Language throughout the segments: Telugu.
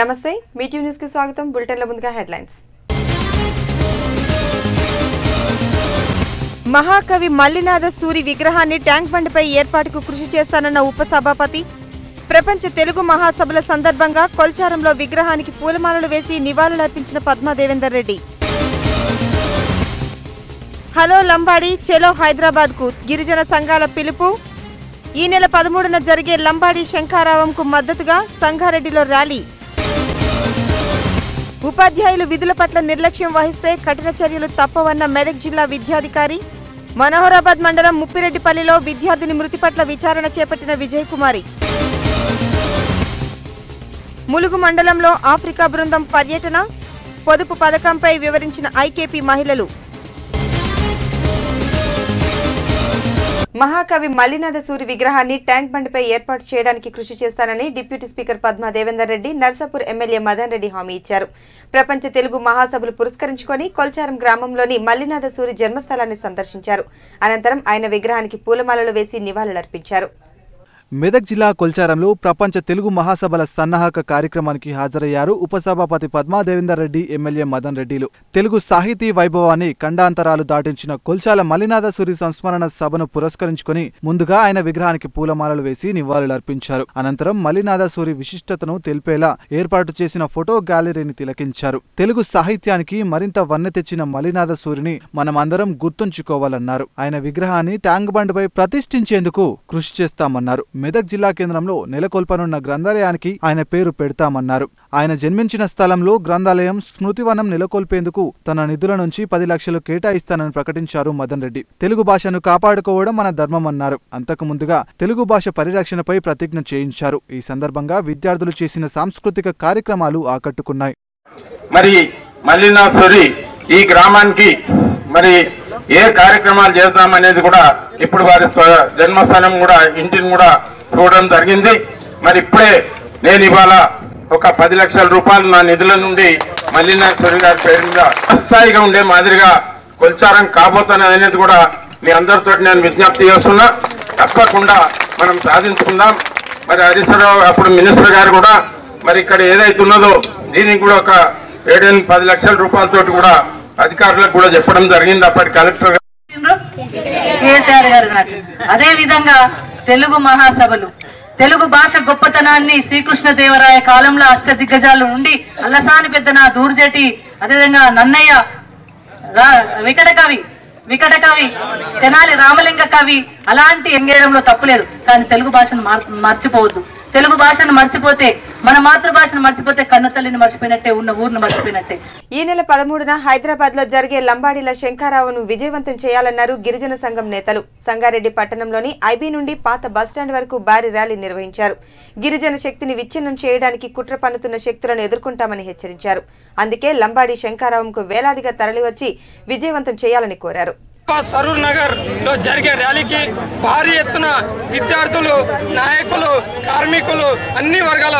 నమస్తే మీటీవ్ న్యూస్కి స్వాగతం. బులెటిన్ల ముందుగా హెడ్లైన్స్. మహాకవి మల్లినాథ సూరి విగ్రహాన్ని ట్యాంక్ బండ్పై ఏర్పాటుకు కృషి చేస్తానన్న ఉపసభాపతి. ప్రపంచ తెలుగు మహాసభల సందర్భంగా కొల్చారంలో విగ్రహానికి పూలమాలలు వేసి నివాళులర్పించిన పద్మా దేవేందర్ రెడ్డి. హలో లంబాడి చెలో హైదరాబాద్కు గిరిజన సంఘాల పిలుపు. ఈ నెల పదమూడున జరిగే లంబాడి శంఖారావంకు మద్దతుగా సంగారెడ్డిలో ర్యాలీ. ఉపాధ్యాయులు విధుల పట్ల నిర్లక్ష్యం వహిస్తే కఠిన చర్యలు తప్పవన్న మెదక్ జిల్లా విద్యాధికారి మనోహరాబాద్ మండలం ముప్పిరెడ్డిపల్లిలో విద్యార్థిని మృతి పట్ల విచారణ చేపట్టిన విజయ్ కుమారి ములుగు మండలంలో ఆఫ్రికా బృందం పర్యటన పొదుపు పథకంపై వివరించిన ఐకేపీ మహిళలు. మహాకవి మల్లినాథ సూరి విగ్రహాన్ని ట్యాంక్ బండిపై ఏర్పాటు చేయడానికి కృషి చేస్తానని deputy speaker Padma Devender Reddy Narsapur MLA Madan Reddy హామీ ఇచ్చారు. ప్రపంచ తెలుగు మహాసభలు పురస్కరించుకొని కొల్చారం గ్రామంలోని మల్లినాథ సూరి జన్మస్థలాన్ని సందర్శించారు. అనంతరం ఆయన విగ్రహానికి పూలమాలలు వేసి నివాళులర్పించారు. మెదక్ జిల్లా కొల్చారంలో ప్రపంచ తెలుగు మహాసభల సన్నాహక కార్యక్రమానికి హాజరయ్యారు ఉపసభాపతి పద్మా దేవేందర్ రెడ్డి ఎమ్మెల్యే మదన్ రెడ్డిలు. తెలుగు సాహితీ వైభవాన్ని ఖండాంతరాలు దాటించిన కొల్చాల మల్లినాథ సూరి సంస్మరణ సభను పురస్కరించుకుని ముందుగా ఆయన విగ్రహానికి పూలమాలలు వేసి నివాళులర్పించారు అనంతరం మల్లినాథ సూరి విశిష్టతను తెలిపేలా ఏర్పాటు చేసిన ఫోటో గ్యాలరీని తిలకించారు. తెలుగు సాహిత్యానికి మరింత వన్నె తెచ్చిన మల్లినాథ సూరిని మనమందరం గుర్తుంచుకోవాలన్నారు. ఆయన విగ్రహాన్ని ట్యాంక్ బండ్పై ప్రతిష్ఠించేందుకు కృషి చేస్తామన్నారు. మెదక్ జిల్లా కేంద్రంలో నెలకొల్పనున్న గ్రంథాలయానికి ఆయన పేరు పెడతామన్నారు. ఆయన జన్మించిన స్థలంలో గ్రంథాలయం స్మృతివనం నెలకొల్పేందుకు తన నిధుల నుంచి పది లక్షలు కేటాయిస్తానని ప్రకటించారు మదన్ రెడ్డి. తెలుగు భాషను కాపాడుకోవడం మన ధర్మమన్నారు. అంతకు ముందుగా తెలుగు భాష పరిరక్షణపై ప్రతిజ్ఞ చేయించారు. ఈ సందర్భంగా విద్యార్థులు చేసిన సాంస్కృతిక కార్యక్రమాలు ఆకట్టుకున్నాయి. మరి మల్లినాథ్ ఈ గ్రామానికి మరి ఏ కార్యక్రమాలు చేద్దాం అనేది కూడా ఇప్పుడు వారి జన్మస్థానం కూడా ఇంటిని కూడా చూడడం జరిగింది. మరి ఇప్పుడే నేను ఇవాళ ఒక పది లక్షల రూపాయలు నా నిధుల నుండి మల్లినాథురి గారి పేరు మీద స్థాయిగా ఉండే మాదిరిగా కొల్చారం కాబోతున్నది అనేది కూడా మీ అందరితో నేను విజ్ఞప్తి చేస్తున్నా. తప్పకుండా మనం సాధించుకుందాం. మరి హరీశ్వరరావు అప్పుడు మినిస్టర్ గారు కూడా మరి ఇక్కడ ఏదైతే ఉన్నదో దీనికి కూడా ఒక ఏడు పది లక్షల రూపాయలతోటి కూడా అధికారులకు కూడా చెప్పడం జరిగింది. అప్పటి కలెక్టర్ గారు. కేసీఆర్ గారు. అదే విధంగా తెలుగు మహాసభలు. తెలుగు భాష గొప్పతనాన్ని శ్రీకృష్ణదేవరాయ కాలంలో అష్టదిగ్గజాలు నుండి అల్లసాని పెద్దన దూర్జటి అదేవిధంగా నన్నయ్య రా- వికట కవి వికట కవి తెనాలి రామలింగ కవి అలాంటి ఎంగేయడంలో తప్పులేదు. కానీ తెలుగు భాషను మార్- మర్చిపోవద్దు. తెలుగు భాషను మర్చిపోతే మన మాతృభాషను మర్చిపోతే కన్నుతల్లిని మర్చిపోయినట్టే ఉన్న ఊరును మర్చిపోయినట్టే. ఈ నెల పదమూడున హైదరాబాద్లో జరిగే లంబాడీల శంఖారావును విజయవంతం చేయాలన్నారు గిరిజన సంఘం నేతలు. సంగారెడ్డి పట్టణంలోని ఐబీ నుండి పాత బస్టాండ్ వరకు భారీ ర్యాలీ నిర్వహించారు. గిరిజన శక్తిని విచ్ఛిన్నం చేయడానికి కుట్ర పన్నుతున్న శక్తులను ఎదుర్కొంటామని హెచ్చరించారు. అందుకే లంబాడీ శంకారావుకు వేలాదిగా తరలివచ్చి విజయవంతం చేయాలని కోరారు. సరూర్ నగర్లో జరిగే ర్యాలీకి భారీ ఎత్తున విద్యార్థులు నాయకులు కార్మికులు అన్ని వర్గాల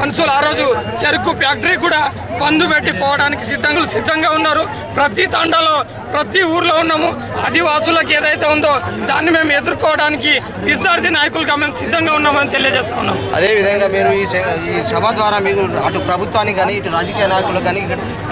మనుషులు ఆ రోజు చెరుకు ఫ్యాక్టరీ కూడా బంధు పెట్టి పోవడానికి సిద్ధంగా సిద్ధంగా ఉన్నారు. ప్రతి తండలో ప్రతి ఊర్లో ఉన్నాము. ఆదివాసులకు ఏదైతే ఉందో దాన్ని మేము ఎదుర్కోవడానికి విద్యార్థి నాయకులుగా మేము సిద్ధంగా ఉన్నామని తెలియజేస్తా ఉన్నాం. అదేవిధంగా మీరు ఈ స- ఈ సభ ద్వారా మీరు అటు ప్రభుత్వానికి కానీ ఇటు రాజకీయ నాయకులకు కానీ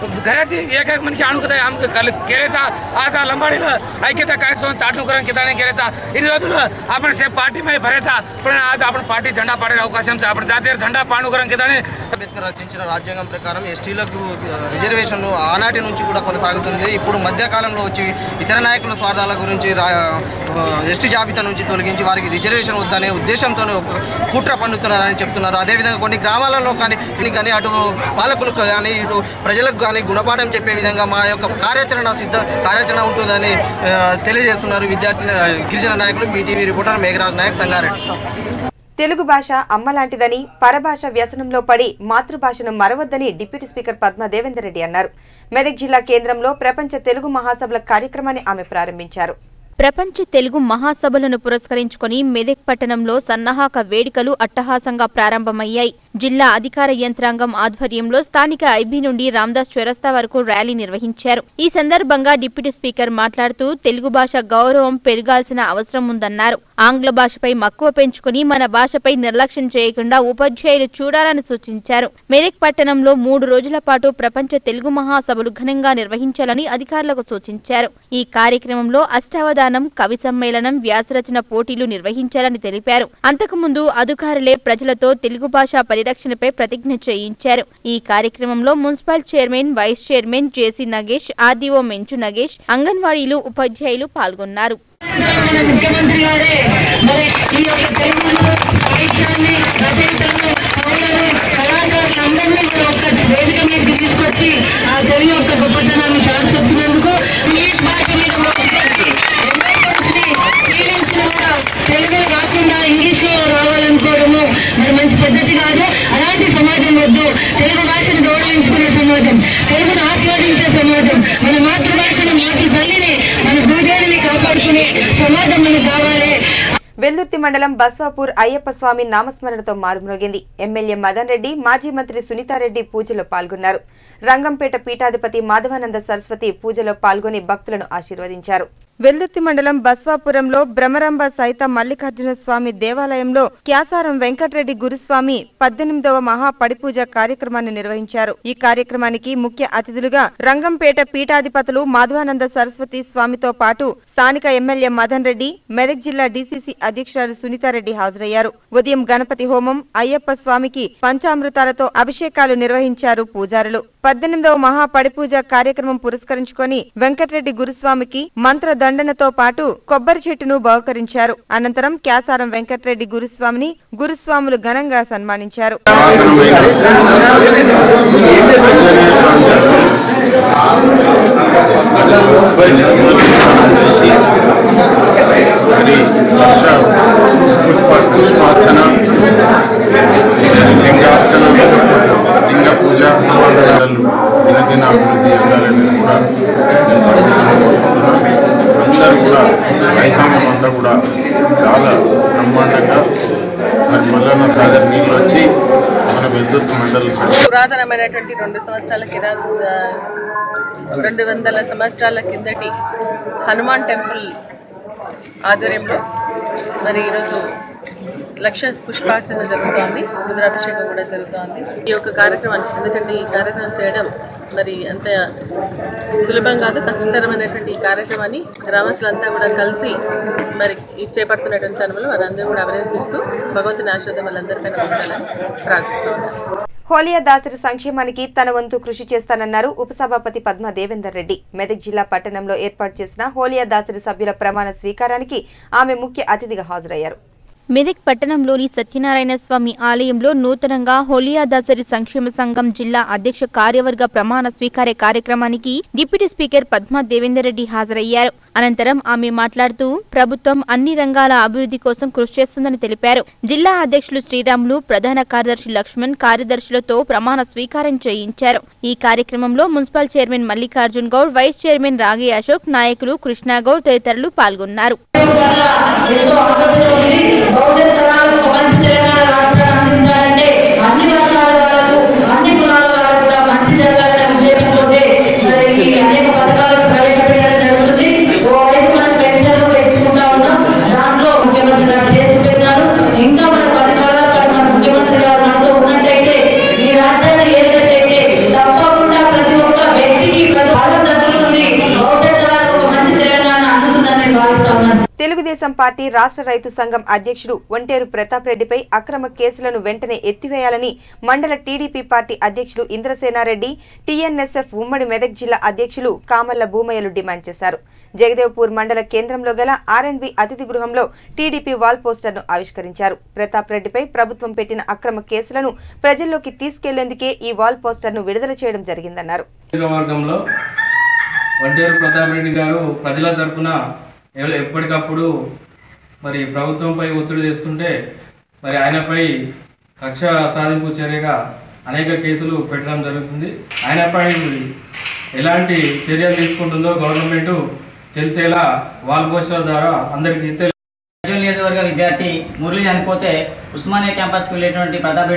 तांडे थी प्रति घरे थी एक एक मन की आणुकता हम कल केरेचा आज आ लंबाडीला ऐक्यता कार्यक्रम चाटणू करून किताने केरेचा इन రోజులు आपण से पार्टी में भरेचा पण आज आपण पार्टी झंडा पाडे అవకాశం आपण జాతీయ झंडा పాండు కరం కితానే అంబేద్కర్ రచించిన రాజ్యాంగం ప్రకారం ఎస్టీలకు రిజర్వేషన్ ఆనాటి నుంచి కూడా కొనసాగుతుంది ఇప్పుడు మధ్యకాలంలో వచ్చి ఇతర నాయకుల స్వార్థాల గురించి రా- ఎస్టీ జాబితా నుంచి తొలగించి వారికి రిజర్వేషన్ వద్దనే ఉద్దేశంతోనే ఒక కుట్ర పన్నుతున్నారని చెప్తున్నారు అదేవిధంగా కొన్ని గ్రామాలలో కానీ ఇన్ని కానీ అటు పాలకులకు కానీ ఇటు ప్రజలకు కానీ గుణపాఠం చెప్పే విధంగా మా యొక్క కార్యాచరణ సిద్ధ కార్యాచరణ ఉంటుందని తెలియజేస్తున్నారు విద్యార్థి గిరిజన నాయకులు మీ టీవీ రిపోర్టర్ మేఘరాజ్ నాయక్ సంగారెడ్డి. తెలుగు భాష అమ్మలాంటిదని పరభాష వ్యసనంలో పడి మాతృభాషను మరవద్దని డిప్యూటీ స్పీకర్ పద్మా దేవేందర్ రెడ్డి అన్నారు. మెదక్ జిల్లా కేంద్రంలో ప్రపంచ తెలుగు మహాసభల కార్యక్రమాన్ని ఆమె ప్రారంభించారు. ప్రపంచ తెలుగు మహాసభలను పురస్కరించుకొని మెదక్ పట్టణంలో సన్నాహక వేడుకలు అట్టహాసంగా ప్రారంభమయ్యాయి. జిల్లా అధికార యంత్రాంగం ఆధ్వర్యంలో స్థానిక ఐబీ నుండి రామ్దాస్ చౌరస్తా వరకు ర్యాలీ నిర్వహించారు. ఈ సందర్భంగా డిప్యూటీ స్పీకర్ మాట్లాడుతూ తెలుగు భాష గౌరవం పెరగాల్సిన అవసరం ఉందన్నారు. ఆంగ్ల భాషపై మక్కువ పెంచుకుని మన భాషపై నిర్లక్ష్యం చేయకుండా ఉపాధ్యాయులు చూడాలని సూచించారు. మెదక్ పట్టణంలో మూడు రోజుల పాటు ప్రపంచ తెలుగు మహాసభలు ఘనంగా నిర్వహించాలని అధికారులకు సూచించారు. ఈ కార్యక్రమంలో అష్టావధానం కవి సమ్మేళనం వ్యాసరచన పోటీలు నిర్వహించాలని తెలిపారు. అంతకుముందు అధికారులే ప్రజలతో తెలుగు భాష పరిరక్షణపై ప్రతిజ్ఞ చేయించారు. ఈ కార్యక్రమంలో municipal chairman vice chairman JC Nagesh RDO Menchu Nagesh అంగన్వాడీలు ఉపాధ్యాయులు పాల్గొన్నారు. ముఖ్యమంత్రి గారే మరి ఈ యొక్క తెలుగు సాహిత్యాన్ని రచయితలను కవులను కళాకారులందరినీ ఒక వేదిక మీదకి తీసుకొచ్చి ఆ తెలుగు యొక్క గొప్పతనాన్ని చాటి చెప్తున్నందుకు ఇంగ్లీష్ భాష మీద మోసుకొచ్చి ఎమోషన్స్ని ఫీలింగ్స్ని కూడా తెలుగు కాకుండా ఇంగ్లీష్లో రావాలనుకోవడము మరి మంచి పద్ధతి కాదు అలాంటి సమాజం వద్దు తెలుగు భాషను గౌరవించుకునే సమాజం తెలుగును ఆస్వాదించే సమాజం మన మాతృభాషను మాతృ తల్లిని మన భూదేవిని కాపాడుకునే సమాజం మనకు కావాలి వెల్దుర్తి మండలం బస్వాపూర్ అయ్యప్ప స్వామి నామస్మరణతో మారుమ్రోగింది. ఎమ్మెల్యే మదన్ రెడ్డి మాజీ మంత్రి సునీతారెడ్డి పూజలో పాల్గొన్నారు. రంగంపేట పీఠాధిపతి మాధవానంద సరస్వతి పూజలో పాల్గొని భక్తులను ఆశీర్వదించారు. వెల్దుర్తి మండలం బస్వాపురంలో బ్రహ్మరంభ సైత మల్లికార్జున స్వామి దేవాలయంలో క్యాసారం వెంకటరెడ్డి గురుస్వామి పద్దెనిమిదవ మహా పడిపూజ కార్యక్రమాన్ని నిర్వహించారు. ఈ కార్యక్రమానికి ముఖ్య అతిథులుగా రంగంపేట పీఠాధిపతులు మాధవానంద సరస్వతి స్వామితో పాటు స్థానిక ఎమ్మెల్యే మదన్ రెడ్డి మెదక్ జిల్లా డీసీసీ అధ్యక్షురాలు సునీతారెడ్డి హాజరయ్యారు. ఉదయం గణపతి హోమం అయ్యప్ప స్వామికి పంచామృతాలతో అభిషేకాలు నిర్వహించారు పూజారులు. పద్దెనిమిదవ మహా పడిపూజ కార్యక్రమం పురస్కరించుకొని వెంకటరెడ్డి గురుస్వామికి మంత్ర దండనతో పాటు కొబ్బరి చెట్టును బహుకరించారు. అనంతరం క్యాసారం వెంకటరెడ్డి గురుస్వామిని గురుస్వాములు ఘనంగా సన్మానించారు. పుష్పార్చన లింగార్చన లింగ పూజ పూర్వాంగాలు దినదిన అభివృద్ధి చెందాలని కూడా నేను ప్రభుత్వం అందరూ కూడా రైతాంగం అంతా కూడా చాలా బ్రహ్మాండంగా మరి మల్లన్న సాగర్ నీళ్ళు వచ్చి మన విద్యుత్ మండలి పురాతనమైనటువంటి రెండు సంవత్సరాల రెండు వందల సంవత్సరాల కిందటి హనుమాన్ టెంపుల్ ఆధ్వర్యంలో మరి ఈరోజు లక్ష పుష్పార్చన జరుగుతోంది. రుద్రాభిషేకం కూడా జరుగుతోంది. ఈ యొక్క కార్యక్రమాన్ని ఎందుకంటే ఈ కార్యక్రమం చేయడం మరి అంత సులభం కాదు. కష్టతరమైనటువంటి ఈ కార్యక్రమాన్ని గ్రామస్తులంతా కూడా కలిసి మరి చేపడుతున్నటువంటి తనములు వారందరూ కూడా అభినందిస్తూ భగవంతుని ఆశ్రదం వాళ్ళందరిపైన ఉండాలని ప్రార్థిస్తూ ఉన్నారు హోలియా దాసరి సంక్షేమానికి తన వంతు కృషి చేస్తానన్నారు ఉపసభాపతి పద్మ దేవేందర్ రెడ్డి. మెదక్ జిల్లా పట్టణంలో ఏర్పాటు చేసిన హోలియా దాసరి సభ్యుల ప్రమాణ స్వీకారానికి ఆమె ముఖ్య అతిథిగా హాజరయ్యారు. మెదక్ పట్టణంలోని సత్యనారాయణ స్వామి ఆలయంలో నూతనంగా హోలియా దాసరి సంక్షేమ సంఘం జిల్లా అధ్యక్ష కార్యవర్గ ప్రమాణ స్వీకార కార్యక్రమానికి డిప్యూటీ స్పీకర్ పద్మా దేవేందర్ రెడ్డి హాజరయ్యారు. అనంతరం ఆమె మాట్లాడుతూ ప్రభుత్వం అన్ని రంగాల అభివృద్ధి కోసం కృషి చేస్తుందని తెలిపారు. జిల్లా అధ్యక్షులు శ్రీరాములు ప్రధాన కార్యదర్శి లక్ష్మణ్ కార్యదర్శులతో ప్రమాణ స్వీకారం చేయించారు. ఈ కార్యక్రమంలో municipal chairman Mallikarjun Goud vice chairman Ragi Ashok నాయకులు కృష్ణాగౌడ్ తదితరులు పాల్గొన్నారు. ఎంతో తెలుగుదేశం పార్టీ రాష్ట్ర రైతు సంఘం అధ్యక్షుడు ఒంటేరు ప్రతాప్ రెడ్డిపై అక్రమ కేసులను వెంటనే ఎత్తివేయాలని మండల టీడీపీ పార్టీ అధ్యక్షుడు ఇంద్రసేనారెడ్డి టీఎన్ఎస్ఎఫ్ ఉమ్మడి మెదక్ జిల్లా అధ్యక్షులు కామల్ల భూమయ్యలు డిమాండ్ చేశారు. జగదేవ్పూర్ మండల కేంద్రంలో గల ఆర్ఎండ్బి అతిథి గృహంలో టీడీపీ వాల్ పోస్టర్ను ఆవిష్కరించారు. ప్రతాప్ రెడ్డిపై ప్రభుత్వం పెట్టిన అక్రమ కేసులను ప్రజల్లోకి తీసుకెళ్ళేందుకే ఈ వాల్ పోస్టర్ను విడుదల చేయడం జరిగిందన్నారు. ప్రతాప్ రెడ్డి గారు ప్రజల తరపున ఎప్పటికప్పుడు మరి ప్రభుత్వంపై ఒత్తిడి తెస్తుంటే మరి ఆయనపై కక్ష సాధింపు చర్యగా అనేక కేసులు పెట్టడం జరుగుతుంది. ఆయనపై ఎలాంటి చర్యలు తీసుకుంటుందో గవర్నమెంట్ తెలిసేలా వాల్ పోస్టర్ ద్వారా అందరికీ తెలి నియోజకవర్గ విద్యార్థి మురళి చనిపోతే ఉస్మానియా క్యాంపస్కి వెళ్ళేటువంటి ప్రతాప్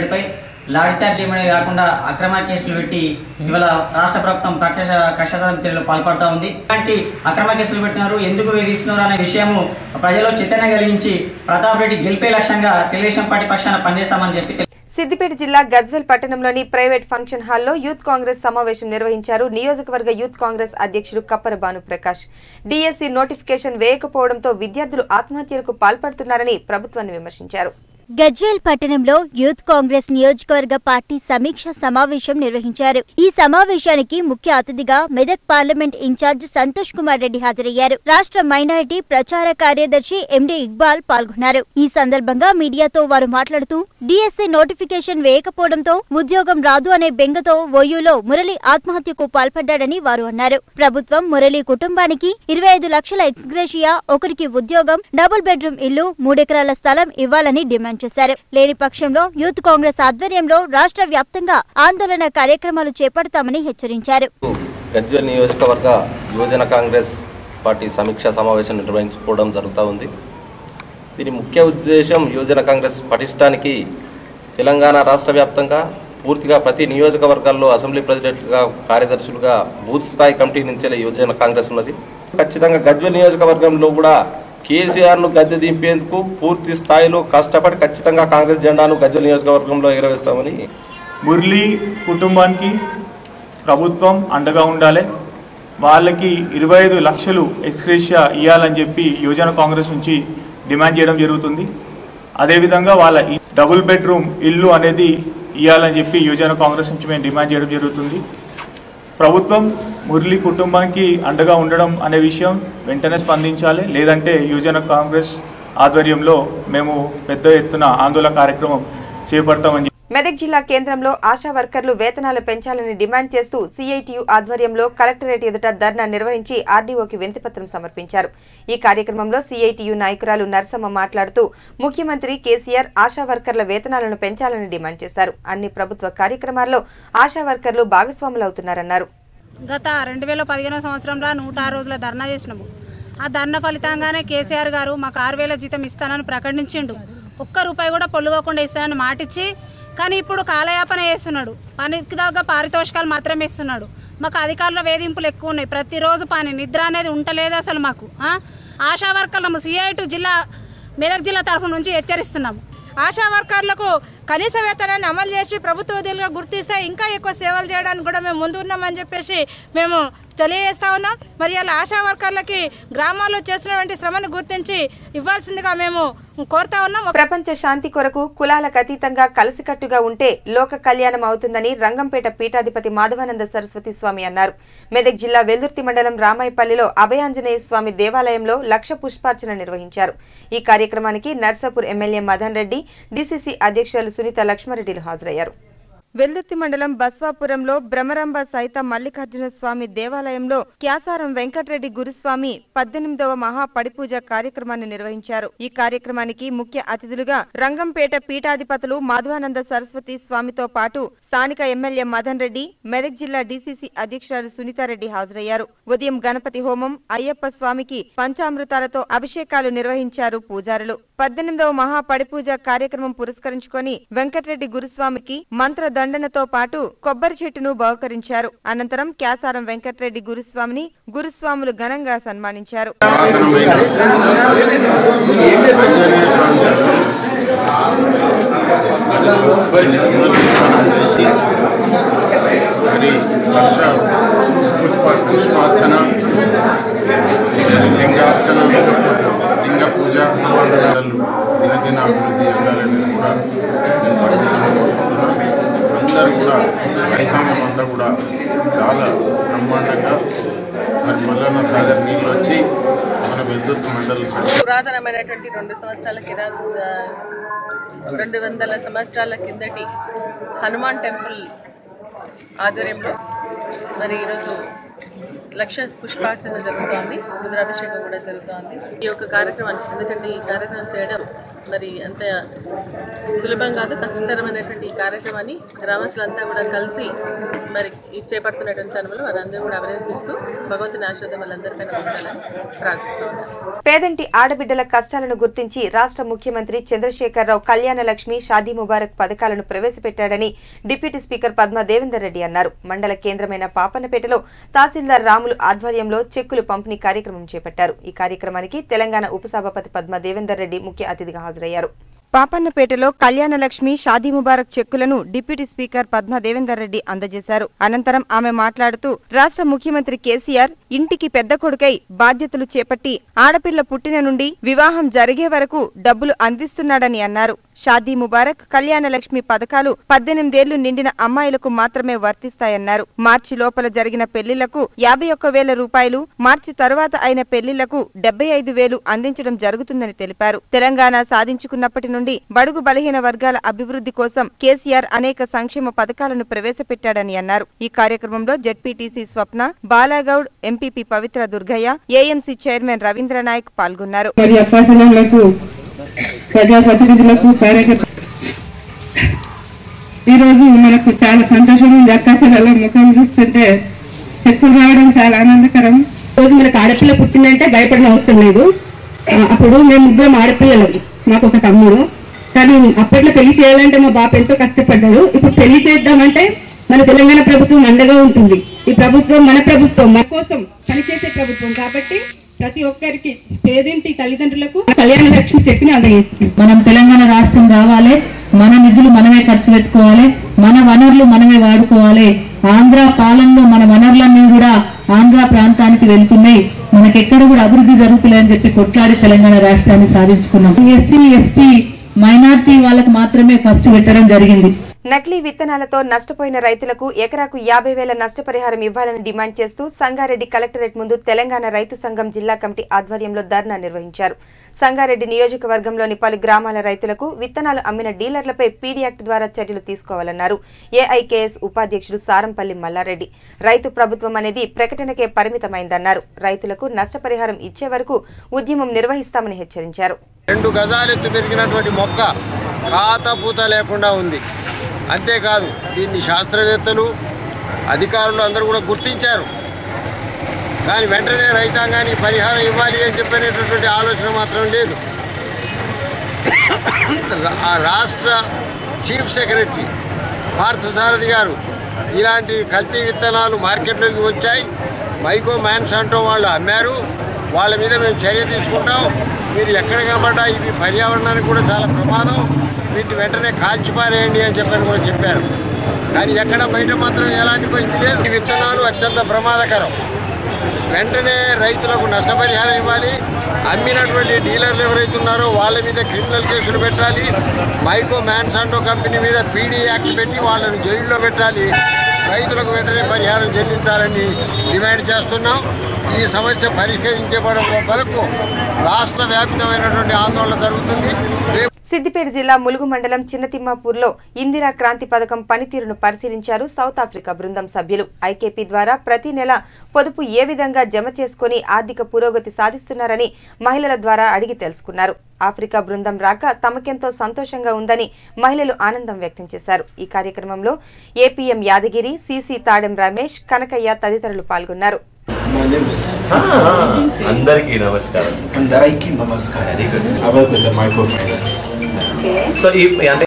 లాఠీ చార్జ్ చేయడమే కాకుండా అక్రమ కేసులు పెట్టి ఇవాళ రాష్ట్ర ప్రభుత్వం కక్ష కక్ష చర్యలు పాల్పడతా ఉంది. ఇలాంటి అక్రమ కేసులు పెడుతున్నారు. ఎందుకు వేధిస్తున్నారు అనే విషయము ప్రజల్లో చైతన్యం కలిగించి ప్రతాప్ రెడ్డి గెలిపే లక్ష్యంగా తెలుగుదేశం పార్టీ పక్షాన పనిచేస్తామని చెప్పి సిద్దిపేట జిల్లా గజ్వెల్ పట్టణంలోని ప్రైవేట్ ఫంక్షన్ హాల్లో యూత్ కాంగ్రెస్ సమావేశం నిర్వహించారు నియోజకవర్గ యూత్ కాంగ్రెస్ అధ్యక్షుడు కప్పర భానుప్రకాష్ డిఎస్సి నోటిఫికేషన్ వేయకపోవడంతో విద్యార్థులు ఆత్మహత్యలకు పాల్పడుతున్నారని ప్రభుత్వాన్ని విమర్శించారు. గజ్వేల్ పట్టణంలో యూత్ కాంగ్రెస్ నియోజకవర్గ పార్టీ సమీక్ష సమావేశం నిర్వహించారు. ఈ సమావేశానికి ముఖ్య అతిథిగా Medak parliament in charge Santosh Kumar Reddy హాజరయ్యారు. రాష్ట్ర మైనారిటీ ప్రచార కార్యదర్శి ఎండి ఇక్బాల్ పాల్గొన్నారు. ఈ సందర్భంగా మీడియాతో వారు మాట్లాడుతూ డిఎస్సి నోటిఫికేషన్ వేయకపోవడంతో ఉద్యోగం రాదు అనే బెంగతో ఓయూలో మురళి ఆత్మహత్యకు పాల్పడ్డాడని వారు అన్నారు. ప్రభుత్వం మురళి కుటుంబానికి ఇరవై ఐదు లక్షల ఎక్స్గ్రేషియా ఒకరికి ఉద్యోగం డబుల్ బెడ్రూమ్ ఇల్లు మూడెకరాల స్థలం ఇవ్వాలని డిమాండ్ చేశారు. లేని పక్షంలో యూత్ కాంగ్రెస్ ఆధ్వర్యంలో రాష్ట్ర వ్యాప్తంగా ఆందోళన కార్యక్రమాలు చేపడతామని హెచ్చరించారు. గజ్వేల్ నియోజకవర్గ యువజన కాంగ్రెస్ పార్టీ సమీక్షా సమావేశం నిర్వహించుకోవడం జరుగుతూ ఉంది. దీని ముఖ్య ఉద్దేశం యువజన కాంగ్రెస్ పటిష్టానికి తెలంగాణ రాష్ట్ర వ్యాప్తంగా పూర్తిగా ప్రతి నియోజకవర్గాల్లో అసెంబ్లీ ప్రెసిడెంట్గా కార్యదర్శులుగా బూత్ స్థాయి కమిటీ నుంచే యువజన కాంగ్రెస్ ఉన్నది. ఖచ్చితంగా గజ్వల్ నియోజకవర్గంలో కూడా కేసీఆర్ను గద్దె దింపేందుకు పూర్తి స్థాయిలో కష్టపడి ఖచ్చితంగా కాంగ్రెస్ జెండాను గజ్జల నియోజకవర్గంలో ఎగరవేస్తామని మురళి కుటుంబానికి ప్రభుత్వం అండగా ఉండాలి. వాళ్ళకి ఇరవై ఐదు లక్షలు ఎక్స్క్రేషియా ఇవ్వాలని చెప్పి యువజన కాంగ్రెస్ నుంచి డిమాండ్ చేయడం జరుగుతుంది. అదేవిధంగా వాళ్ళ ఈ డబుల్ బెడ్రూమ్ ఇల్లు అనేది ఇవ్వాలని చెప్పి యువజన కాంగ్రెస్ నుంచి మేము డిమాండ్ చేయడం జరుగుతుంది. ప్రభుత్వం మురళి కుటుంబానికి అండగా ఉండడం అనే విషయం వెంటనే స్పందించాలి. లేదంటే యువజన కాంగ్రెస్ ఆధ్వర్యంలో మేము పెద్ద ఎత్తున ఆందోళన కార్యక్రమం చేపడతామని మెదక్ జిల్లా కేంద్రంలో ఆశా వర్కర్లు వేతనాలు పెంచాలని డిమాండ్ చేస్తూ సిఐటియు ఆధ్వర్యంలో కలెక్టరేట్ ఎదుట ధర్నా నిర్వహించి ఆర్డీఓకి వినతిపత్రం సమర్పించారు. ఈ కార్యక్రమంలో సిఐటియు నాయకురాలు నరసమ్మ మాట్లాడుతూ ముఖ్యమంత్రి కేసీఆర్ ఆశా వర్కర్ల వేతనాలను పెంచాలని డిమాండ్ చేశారు. అన్ని ప్రభుత్వ కార్యక్రమాల్లో ఆశా వర్కర్లు భాగస్వాములవుతున్నారన్నారు. గత రెండు వేల పదిహేనో సంవత్సరంలో నూట ఆరు రోజుల ధర్నా చేసినాము. ఆ ధర్నా ఫలితంగానే కేసీఆర్ గారు మాకు ఆరు వేల జీతం ఇస్తానని ప్రకటించిండు. ఒక్క రూపాయి కూడా పొల్లుకోకుండా ఇస్తానని మాటిచ్చి కానీ ఇప్పుడు కాలయాపన చేస్తున్నాడు. పనికి దగ్గర పారితోషికాలు మాత్రమే ఇస్తున్నాడు. మాకు అధికారుల వేధింపులు ఎక్కువ ఉన్నాయి. ప్రతిరోజు పని నిద్ర అనేది ఉండలేదు అసలు మాకు. ఆశా వర్కర్లము సిఐటు జిల్లా మెదక్ జిల్లా తరఫు నుంచి హెచ్చరిస్తున్నాము. ఆశా వర్కర్లకు కనీస వేతనాన్ని అమలు చేసి ప్రభుత్వ ఉద్యోగులుగా గుర్తిస్తే ఇంకా ఎక్కువ సేవలు చేయడానికి కూడా మేము ముందు ఉన్నామని చెప్పేసి మేము తెలియజేస్తా ఉన్నాం. మరి అలా ఆశా వర్కర్లకి గ్రామాల్లో చేస్తున్నటువంటి శ్రమను గుర్తించి ఇవ్వాల్సిందిగా మేము కోరుతా ఉన్నాం. ప్రపంచ శాంతి కొరకు కులాలకు అతీతంగా కలిసికట్టుగా ఉంటే లోక కళ్యాణం అవుతుందని రంగంపేట పీఠాధిపతి మాధవానంద సరస్వతి స్వామి అన్నారు. మెదక్ జిల్లా వెల్దుర్తి మండలం రామాయపల్లిలో అభయాంజనేయ స్వామి దేవాలయంలో లక్ష పుష్పార్చన నిర్వహించారు. ఈ కార్యక్రమానికి నర్సాపూర్ ఎమ్మెల్యే మదన్ రెడ్డి డిసిసి అధ్యక్షులు సునీత లక్ష్మారెడ్డిలు హాజరయ్యారు. వెల్దుర్తి మండలం బస్వాపురంలో భ్రమరంబ సైత మల్లికార్జున స్వామి దేవాలయంలో క్యాసారం వెంకటరెడ్డి గురుస్వామి పద్దెనిమిదవ మహా పడిపూజ కార్యక్రమాన్ని నిర్వహించారు. ఈ కార్యక్రమానికి ముఖ్య అతిథులుగా రంగంపేట పీఠాధిపతులు మాధవానంద సరస్వతి స్వామితో పాటు స్థానిక ఎమ్మెల్యే మదన్ రెడ్డి మెదక్ జిల్లా డీసీసీ అధ్యక్షురాలు సునీతారెడ్డి హాజరయ్యారు. ఉదయం గణపతి హోమం అయ్యప్ప స్వామికి పంచామృతాలతో అభిషేకాలు నిర్వహించారు పూజారులు. పద్దెనిమిదవ మహా పడిపూజ కార్యక్రమం పురస్కరించుకొని వెంకటరెడ్డి గురుస్వామికి మంత్ర దండనతో పాటు కొబ్బరి చెట్టును బహుకరించారు. అనంతరం క్యాసారం వెంకటరెడ్డి గురుస్వామిని గురుస్వాములు ఘనంగా సన్మానించారు. మరి కొబ్బరి నిర్మాణం పుష్పార్చన లింగార్చన లింగ పూజ దినదిన అభివృద్ధి చెందాలని కూడా నేను పరిమితం కోరుకుంటున్నాను అందరూ కూడా రైతాంగం అంతా కూడా చాలా బ్రహ్మాండంగా మరి మల్లన్న సాగర్ నీళ్ళు వచ్చి మన వెల్దుర్తి మండలి పురాతనమైనటువంటి రెండు సంవత్సరాల కిరా రెండు వందల సంవత్సరాల కిందటి హనుమాన్ టెంపుల్ ఆధ్వర్యంలో మరి ఈరోజు లక్ష పుష్పార్చన జరుగుతోంది రుద్రాభిషేకం కూడా జరుగుతోంది. ఈ యొక్క కార్యక్రమాన్ని ఎందుకంటే ఈ కార్యక్రమం చేయడం మరి అంత సులభం కాదు కష్టతరమైనటువంటి ఈ కార్యక్రమాన్ని గ్రామస్తులంతా కూడా కలిసి మరి చేపడుతున్నటువంటి తనములు వారందరూ కూడా అభినందిస్తూ భగవంతుని ఆశ్రదం వాళ్ళందరిపైన ఉండాలని ప్రార్థిస్తూ పేదంటి ఆడబిడ్డల కష్టాలను గుర్తించి రాష్ట్ర ముఖ్యమంత్రి చంద్రశేఖరరావు కళ్యాణ లక్ష్మి షాదీ ముబారక్ పథకాలను ప్రవేశపెట్టాడని డిప్యూటీ స్పీకర్ పద్మ దేవేందర్ రెడ్డి అన్నారు. మండల కేంద్రమైన పాపన్నపేటలో తహసీల్దార్ రాములు ఆధ్వర్యంలో చెక్కులు పంపిణీ కార్యక్రమం చేపట్టారు. ఈ కార్యక్రమానికి తెలంగాణ ఉపసభాపతి పద్మ దేవేందర్ రెడ్డి ముఖ్య అతిథిగా హాజరయ్యారు. పాపన్నపేటలో కళ్యాణలక్ష్మి షాదీ ముబారక్ చెక్కులను డిప్యూటీ స్పీకర్ పద్మ దేవేందర్ రెడ్డి అందజేశారు. అనంతరం ఆమె మాట్లాడుతూ రాష్ట్ర ముఖ్యమంత్రి కేసీఆర్ ఇంటికి పెద్ద కొడుకై బాధ్యతలు చేపట్టి ఆడపిల్ల పుట్టిన నుండి వివాహం జరిగే వరకు డబ్బులు అందిస్తున్నాడని అన్నారు. షాదీ ముబారక్ కళ్యాణ లక్ష్మి పథకాలు పద్దెనిమిదేళ్ళు నిండిన అమ్మాయిలకు మాత్రమే వర్తిస్తాయన్నారు. మార్చి లోపల జరిగిన పెళ్ళిళ్ళకు యాభై ఒక్క వేల రూపాయలు మార్చి తరువాత అయిన పెళ్ళిళ్ళకు డెబ్బై ఐదు వేలు అందించడం జరుగుతుందని తెలిపారు. తెలంగాణ సాధించుకున్నప్పటి నుండి బడుగు బలహీన వర్గాల అభివృద్ధి కోసం కేసీఆర్ అనేక సంక్షేమ పథకాలను ప్రవేశపెట్టాడని అన్నారు. ఈ కార్యక్రమంలో ZPTC Swapna Balagoud MPP Pavitra Durgaiah AMC chairman Ravindra Nayak పాల్గొన్నారు. ప్రజాప్రతినిధులకు కార్యకర్త ఈరోజు మనకు చాలా సంతోషం ఉంది. అక్కాసనాల ముఖం చూస్తుంటే చెప్పులు రావడం చాలా ఆనందకరం. రోజు మనకు ఆడపిల్ల పుట్టిందంటే భయపడిన అవసరం లేదు. అప్పుడు మేము ముగ్గురం ఆడపిల్లలం. మాకు ఒక తమ్ముడు. కానీ అప్పట్లో పెళ్ళి చేయాలంటే మా బాప ఎంతో కష్టపడ్డాడు. ఇప్పుడు పెళ్ళి చేద్దామంటే మన తెలంగాణ ప్రభుత్వం అండగా ఉంటుంది. ఈ ప్రభుత్వం మన ప్రభుత్వం మన కోసం పనిచేసే ప్రభుత్వం కాబట్టి ప్రతి ఒక్కరికి పేదింటి తల్లిదండ్రులకు కళ్యాణ లక్ష్మి చెప్పిన అందజేస్తుంది మనం తెలంగాణ రాష్ట్రం రావాలి మన నిధులు మనమే ఖర్చు పెట్టుకోవాలి మన వనరులు మనమే వాడుకోవాలి. ఆంధ్ర పాలనలో మన వనరులన్నీ కూడా ఆంధ్ర ప్రాంతానికి వెళ్తున్నాయి. మనకెక్కడ కూడా అభివృద్ధి జరుగుతున్నాయని చెప్పి కొట్లాడి తెలంగాణ రాష్ట్రాన్ని సాధించుకున్నాం. ఎస్సీ ఎస్టీ మైనార్టీ వాళ్ళకి మాత్రమే ఫస్ట్ పెట్టడం జరిగింది. నకిలీ విత్తనాలతో నష్టపోయిన రైతులకు ఎకరాకు యాభై వేల నష్టపరిహారం ఇవ్వాలని డిమాండ్ చేస్తూ సంగారెడ్డి కలెక్టరేట్ ముందు తెలంగాణ రైతు సంఘం జిల్లా కమిటీ ఆధ్వర్యంలో ధర్నా నిర్వహించారు. సంగారెడ్డి నియోజకవర్గంలోని పలు గ్రామాల రైతులకు విత్తనాలు అమ్మిన డీలర్లపై పీడీ యాక్ట్ ద్వారా చర్యలు తీసుకోవాలన్నారు. ఏఐకేఎస్ ఉపాధ్యక్షుడు సారంపల్లి మల్లారెడ్డి. రైతు ప్రభుత్వం అనేది ప్రకటనకే పరిమితమైందన్నారు. రైతులకు నష్టపరిహారం ఇచ్చే వరకు ఉద్యమం నిర్వహిస్తామని హెచ్చరించారు. రెండు గజాలెత్తు పెరిగినటువంటి మొక్క కాతపూత లేకుండా ఉంది. అంతేకాదు దీన్ని శాస్త్రవేత్తలు అధికారులు అందరూ కూడా గుర్తించారు. కానీ వెంటనే రైతాంగానికి పరిహారం ఇవ్వాలి అని చెప్పనేటటువంటి ఆలోచన మాత్రం లేదు. ఆ రాష్ట్ర చీఫ్ సెక్రటరీ పార్థసారథి గారు ఇలాంటి కల్తీ విత్తనాలు మార్కెట్లోకి వచ్చాయి. మైకో మ్యాన్సాంటో వాళ్ళు అమ్మారు. వాళ్ళ మీద మేము చర్య తీసుకుంటాం. మీరు ఎక్కడ కనబడ్డా ఇవి పర్యావరణానికి కూడా చాలా ప్రమాదం. వీటిని వెంటనే కాల్చిపారేయండి అని చెప్పని కూడా చెప్పారు. కానీ ఎక్కడ బయట మాత్రం ఎలాంటి పరిస్థితి లేదు. విత్తనాలు అత్యంత ప్రమాదకరం. వెంటనే రైతులకు నష్టపరిహారం ఇవ్వాలి. అమ్మినటువంటి డీలర్లు ఎవరైతే ఉన్నారో వాళ్ళ మీద క్రిమినల్ కేసులు పెట్టాలి. మైకో మ్యాన్సాంటో కంపెనీ మీద పీడీ యాక్ట్ పెట్టి వాళ్ళని జైల్లో పెట్టాలి. రైతులకు వెంటనే పరిహారం చెల్లించాలని డిమాండ్ చేస్తున్నాం. ఈ సమస్య పరిష్కరించే వరకు రాష్ట్ర వ్యాప్తమైనటువంటి ఆందోళన జరుగుతుంది. రేపు సిద్దిపేట జిల్లా ములుగు మండలం చిన్నతిమ్మాపూర్లో ఇందిరా క్రాంతి పథకం పనితీరును పరిశీలించారు సౌత్ ఆఫ్రికా బృందం సభ్యులు. ఐకేపీ ద్వారా ప్రతి నెల పొదుపు ఏ విధంగా జమ చేసుకుని ఆర్థిక పురోగతి సాధిస్తున్నారని మహిళల ద్వారా అడిగి తెలుసుకున్నారు. ఆఫ్రికా బృందం రాక తమకెంతో సంతోషంగా ఉందని మహిళలు ఆనందం వ్యక్తం చేశారు. ఈ కార్యక్రమంలో ఏపీఎం యాదగిరి సిసి తాడెం రమేష్ కనకయ్య తదితరులు పాల్గొన్నారు. అందరికీ నమస్కారం. అందరికీ నమస్కారం. ఈ అంటే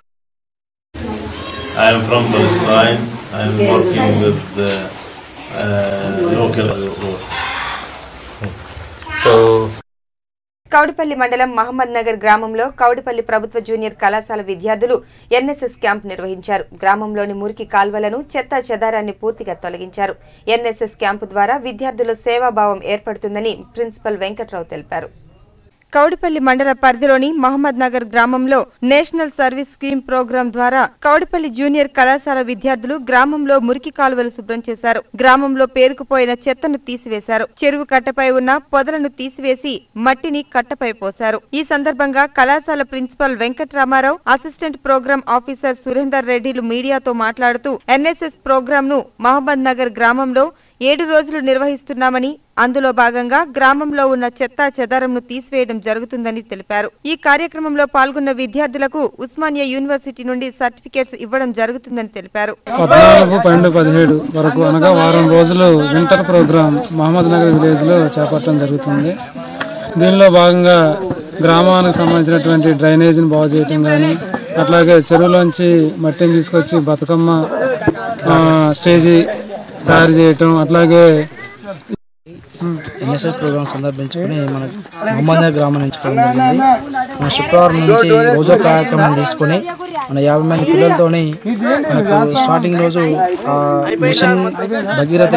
I am from Palestine. I am working with the uh, local. So Kowdipally మండలం మహమ్మద్ నగర్ గ్రామంలో కౌడిపల్లి ప్రభుత్వ జూనియర్ కళాశాల విద్యార్థులు ఎన్ఎస్ఎస్ క్యాంప్ నిర్వహించారు. గ్రామంలోని మురికి కాల్వలను చెత్త చెదారాన్ని పూర్తిగా తొలగించారు. ఎన్ఎస్ఎస్ క్యాంపు ద్వారా విద్యార్థుల సేవాభావం ఏర్పడుతుందని ప్రిన్సిపల్ వెంకట్రావు తెలిపారు. కౌడిపల్లి మండల పరిధిలోని మహమ్మద్ నగర్ గ్రామంలో నేషనల్ సర్వీస్ స్కీమ్ ప్రోగ్రాం ద్వారా కౌడిపల్లి జూనియర్ కళాశాల విద్యార్థులు గ్రామంలో మురికి కాలువలు శుభ్రం చేశారు. గ్రామంలో పేరుకుపోయిన చెత్తను తీసివేశారు. చెరువు కట్టపై ఉన్న పొదలను తీసివేసి మట్టిని కట్టపై పోశారు. ఈ సందర్భంగా కళాశాల principal Venkatramarao assistant program officer Surender రెడ్డిలు మీడియాతో మాట్లాడుతూ ఎన్ఎస్ఎస్ ప్రోగ్రాం ను మహమ్మద్ నగర్ గ్రామంలో ఏడు రోజులు నిర్వహిస్తున్నామని అందులో భాగంగా గ్రామంలో ఉన్న చెత్తా చెదారంను తీసివేయడం జరుగుతుందని తెలిపారు. ఈ కార్యక్రమంలో పాల్గొన్న విద్యార్థులకు ఉస్మానియా యూనివర్సిటీ నుండి సర్టిఫికేట్స్ ఇవ్వడం జరుగుతుందని తెలిపారు. పన్నెండు పదిహేడు వరకు అనగా వారం రోజులు వింటర్ ప్రోగ్రాం మహమ్మద్ నగర్ విలేజ్లో చేపట్టడం జరుగుతుంది. దీనిలో భాగంగా గ్రామానికి సంబంధించినటువంటి డ్రైనేజీని బాగు చేయటం కానీ అట్లాగే చెరువులోంచి మట్టిని తీసుకొచ్చి బతుకమ్మ స్టేజీ తయారు చేయటం అట్లాగే ఎన్ఎస్ఐ ప్రోగ్రామ్ సందర్భించుకుని మన అమ్మాయి గ్రామం ఎంచుకోవడం జరిగింది మన శుక్రవారం నుంచి రోజు కార్యక్రమం తీసుకొని మన యాభై మంది పిల్లలతోని మనకు స్టార్టింగ్ రోజు ఆ మిషన్ భగీరథ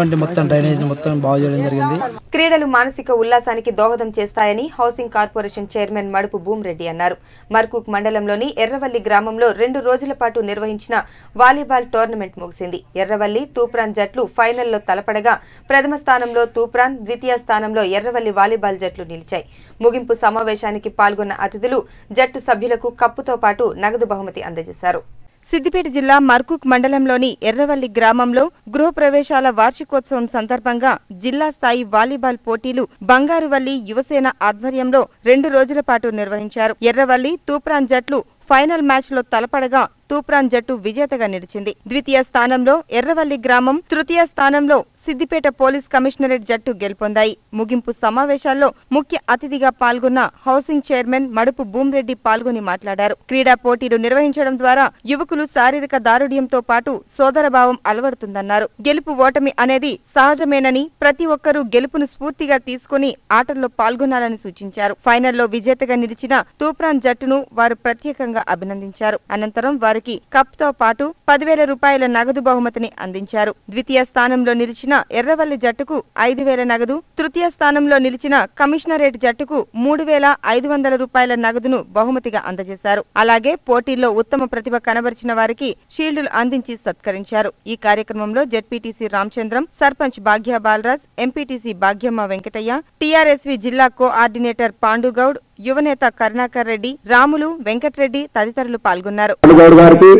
కింద మొత్తం డ్రైనేజ్ మొత్తం బాగు చేయడం జరిగింది. క్రీడలు మానసిక ఉల్లాసానికి దోహదం చేస్తాయని housing corporation chairman Madupu Bhoomireddy అన్నారు. మర్కూక్ మండలంలోని ఎర్రవల్లి గ్రామంలో రెండు రోజుల పాటు నిర్వహించిన వాలీబాల్ టోర్నమెంట్ ముగిసింది. ఎర్రవల్లి తూప్రాన్ జట్లు ఫైనల్లో తలపడగా ప్రథమ స్థానంలో తూప్రాన్ ద్వితీయ స్థానంలో ఎర్రవల్లి వాలీబాల్ జట్లు నిలిచాయి. ముగింపు సమావేశానికి పాల్గొన్న అతిథులు జట్టు సభ్యులకు కప్పుతో పాటు నగదు బహుమతి అందజేశారు. సిద్దిపేట జిల్లా మర్కుక్ మండలంలోని ఎర్రవల్లి గ్రామంలో గృహప్రవేశాల వార్షికోత్సవం సందర్భంగా జిల్లా స్థాయి వాలీబాల్ పోటీలు బంగారువల్లి యువసేన ఆధ్వర్యంలో రెండు రోజుల పాటు నిర్వహించారు. ఎర్రవల్లి తూప్రాన్ జట్లు ఫైనల్ మ్యాచ్లో తలపడగా తూప్రాన్ జట్టు విజేతగా నిలిచింది. ద్వితీయ స్థానంలో ఎర్రవల్లి గ్రామం తృతీయ స్థానంలో సిద్దిపేట పోలీస్ కమిషనరేట్ జట్టు గెలుపొందాయి. ముగింపు సమావేశాల్లో ముఖ్య అతిథిగా పాల్గొన్న హౌసింగ్ చైర్మన్ మడుపు భూమిరెడ్డి పాల్గొని మాట్లాడారు. క్రీడా పోటీలు నిర్వహించడం ద్వారా యువకులు శారీరక దారుఢ్యంతో పాటు సోదరభావం అలవడుతుందన్నారు. గెలుపు ఓటమి అనేది సహజమేనని ప్రతి ఒక్కరూ గెలుపును స్ఫూర్తిగా తీసుకుని ఆటల్లో పాల్గొనాలని సూచించారు. ఫైనల్లో విజేతగా నిలిచిన తూప్రాన్ జట్టును వారు ప్రత్యేకంగా అభినందించారు. అనంతరం వారికి కప్తో పాటు పదివేల రూపాయల నగదు బహుమతిని అందించారు. ద్వితీయ స్థానంలో నిలిచిన ఎర్రవల్లి జట్టుకు ఐదు వేల నగదు తృతీయ స్థానంలో నిలిచిన కమిషనరేట్ జట్టుకు మూడు వేల ఐదు వందల రూపాయల నగదును బహుమతిగా అందజేశారు. అలాగే పోటీల్లో ఉత్తమ ప్రతిభ కనబరిచిన వారికి షీల్డులు అందించి సత్కరించారు. ఈ కార్యక్రమంలో ZPTC Ramachandram sarpanch Bhagya Balraj MPTC Bhagyamma Venkataiah TRSV జిల్లా కోఆర్డినేటర్ పాండుగౌడ్ యువనేత కరుణాకర్ రెడ్డి రాములు వెంకటరెడ్డి తదితరులు పాల్గొన్నారు. గారికి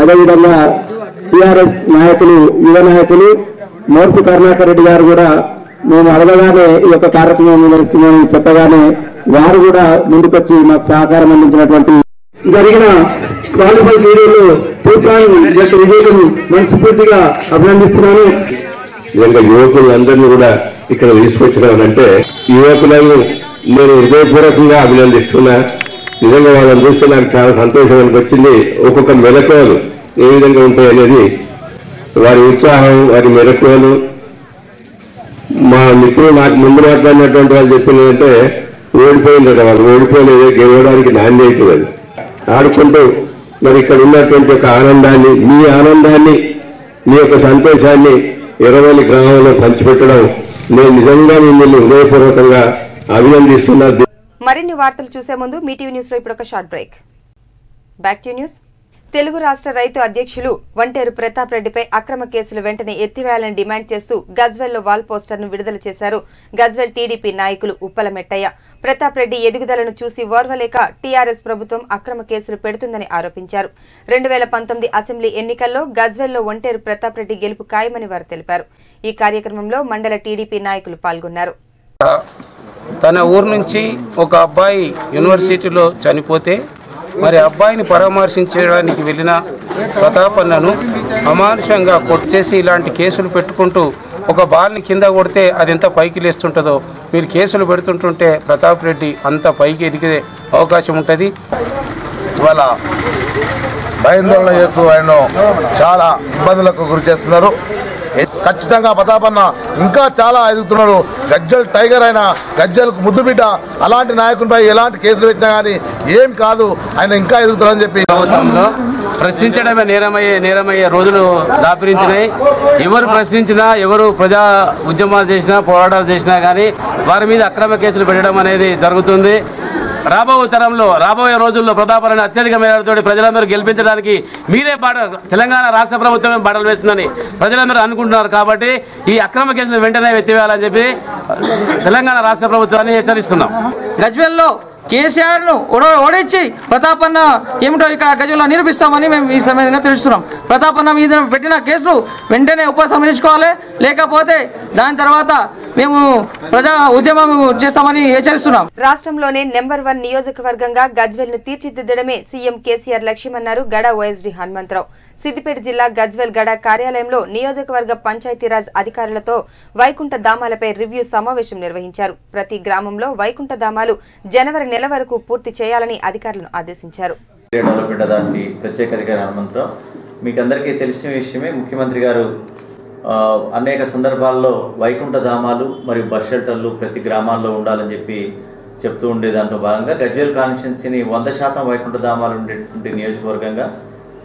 అదేవిధంగా టిఆర్ఎస్ నాయకులు యువ నాయకులు మోర్తి కరుణాకర్ రెడ్డి గారు కూడా మేము అడగగానే ఈ యొక్క కార్యక్రమం నిర్వహిస్తున్నామని చెప్పగానే వారు కూడా ముందుకొచ్చి మాకు సహకారం అందించినటువంటి జరిగిన వాలీబాల్ క్రీడల్లో తూప్రాన్ జట్టు విజేతను మనస్ఫూర్తిగా అభినందిస్తున్నాను. నిజంగా యువకులందరినీ కూడా ఇక్కడ తీసుకొచ్చినానంటే యువకులను నేను హృదయపూర్వకంగా అభినందిస్తున్నా. నిజంగా వాళ్ళని చూస్తే నాకు చాలా సంతోషం అనిపించింది. ఒక్కొక్క మెలకువలు ఏ విధంగా ఉంటాయనేది వారి ఉత్సాహం వారి మెలకువలు. మా మిత్రులు నాకు ముందు మాట్లాడినటువంటి వాళ్ళు చెప్పిందంటే ఓడిపోయిందట వాళ్ళు ఓడిపోలేదు గెలవడానికి నాంది అవుతుంది ఆడుకుంటూ మరి ఇక్కడ ఉన్నటువంటి ఒక ఆనందాన్ని మీ ఆనందాన్ని మీ యొక్క సంతోషాన్ని ఇరవై గ్రామంలో పంచిపెట్టడం నేను నిజంగా మిమ్మల్ని హృదయపూర్వకంగా మరిన్ని వార్తలు చూసే ముందు మీ టీవీ న్యూస్లో ఇప్పుడు ఒక short break. Back to news Telugu రాష్ట్ర రైతు అధ్యక్షులు వంటేరు ప్రతాప్ రెడ్డిపై అక్రమ కేసులు వెంటనే ఎత్తివేయాలని డిమాండ్ చేస్తూ గజ్వెల్లో వాల్ పోస్టర్ను విడుదల చేశారు. గజ్వెల్ టీడీపీ నాయకులు ఉప్పలమెట్టయ్య ప్రతాప్ రెడ్డి ఎదుగుదలను చూసి ఓర్వలేక టీఆర్ఎస్ ప్రభుత్వం అక్రమ కేసులు పెడుతుందని ఆరోపించారు. రెండు వేల పంతొమ్మిది అసెంబ్లీ ఎన్నికల్లో గజ్వెల్లో ఒంటేరు ప్రతాప్ రెడ్డి గెలుపు ఖాయమని వారు తెలిపారు. ఈ కార్యక్రమంలో మండల టీడీపీ నాయకులు పాల్గొన్నారు. తన ఊరు నుంచి ఒక అబ్బాయి యూనివర్సిటీలో చనిపోతే మరి అబ్బాయిని పరామర్శించడానికి వెళ్ళిన ప్రతాపన్నను అమానుషంగా కొట్టేసి ఇలాంటి కేసులు పెట్టుకుంటూ ఒక బాల్ని కింద కొడితే అది ఎంత పైకి లేస్తుంటుందో మీరు కేసులు పెడుతుంటుంటే ప్రతాప్ రెడ్డి అంత పైకి ఎదిగే అవకాశం ఉంటుంది. ఇవాళ భయాందోళన చేస్తూ ఆయన చాలా ఇబ్బందులకు గురి చేస్తున్నారు. ఖచ్చితంగా ప్రతాపన్న ఇంకా చాలా ఎదుగుతున్నారు. గజ్జల్ టైగర్ అయిన గజ్జలకు ముద్దు బిడ్డ అలాంటి నాయకునిపై ఎలాంటి కేసులు పెట్టినా కానీ ఏం కాదు ఆయన ఇంకా ఎదుగుతున్నారని చెప్పి. ప్రశ్నించడమే నేరమయ్యే నేరమయ్యే రోజులు దాపరించినాయి. ఎవరు ప్రశ్నించినా ఎవరు ప్రజా ఉద్యమాలు చేసినా పోరాటాలు చేసినా కానీ వారి మీద అక్రమ కేసులు పెట్టడం అనేది జరుగుతుంది. రాబో తరంలో రాబోయే రోజుల్లో ప్రతాపాలను అత్యధిక మేరతో ప్రజలందరూ గెలిపించడానికి మీరే బాట తెలంగాణ రాష్ట్ర ప్రభుత్వమే బాటలు వేస్తుందని ప్రజలందరూ అనుకుంటున్నారు కాబట్టి ఈ అక్రమ కేసులు వెంటనే ఎత్తివేయాలని చెప్పి తెలంగాణ రాష్ట్ర ప్రభుత్వాన్ని హెచ్చరిస్తున్నాం. గజ్వెల్లో కేసీఆర్ను ఓడ ఓడించి ప్రతాపన్న ఏమిటో ఇక్కడ గజంలో నిరూపిస్తామని మేము ఈ సమయంగా తెలుస్తున్నాం. ప్రతాపన్న మీద పెట్టిన కేసులు వెంటనే ఉపసంహరించుకోవాలి. లేకపోతే దాని తర్వాత మేము ప్రజా ఉద్యమం చేస్తామని హెచ్చరిస్తున్నాం. రాష్ట్రంలోనే నెంబర్ వన్ నియోజకవర్గంగా గజ్వెల్ను తీర్చిదిద్దడమే సీఎం కేసీఆర్ లక్ష్యమన్నారు గడ ఓఎస్డీ హనుమంతరావు. సిద్దిపేట జిల్లా గజ్వెల్ గడ కార్యాలయంలో నియోజకవర్గ పంచాయతీరాజ్ అధికారులతో వైకుంఠ ధామాలపై రివ్యూ సమావేశం నిర్వహించారు. ప్రతి గ్రామంలో వైకుంఠ ధామాలు జనవరి నెల వరకు పూర్తి చేయాలని అధికారులను ఆదేశించారు. డెవలప్మెంట్ దానికి ప్రత్యేక అధికారి హనుమంతరావు. మీకు అందరికీ తెలిసిన విషయమే ముఖ్యమంత్రి గారు అనేక సందర్భాల్లో వైకుంఠ ధామాలు మరియు బస్ షెల్టర్లు ప్రతి గ్రామాల్లో ఉండాలని చెప్పి చెప్తూ ఉండే దాంట్లో భాగంగా గజ్వేల్ కాన్స్టిట్యున్సీని వంద శాతం వైకుంఠ ధామాలు ఉండేటువంటి నియోజకవర్గంగా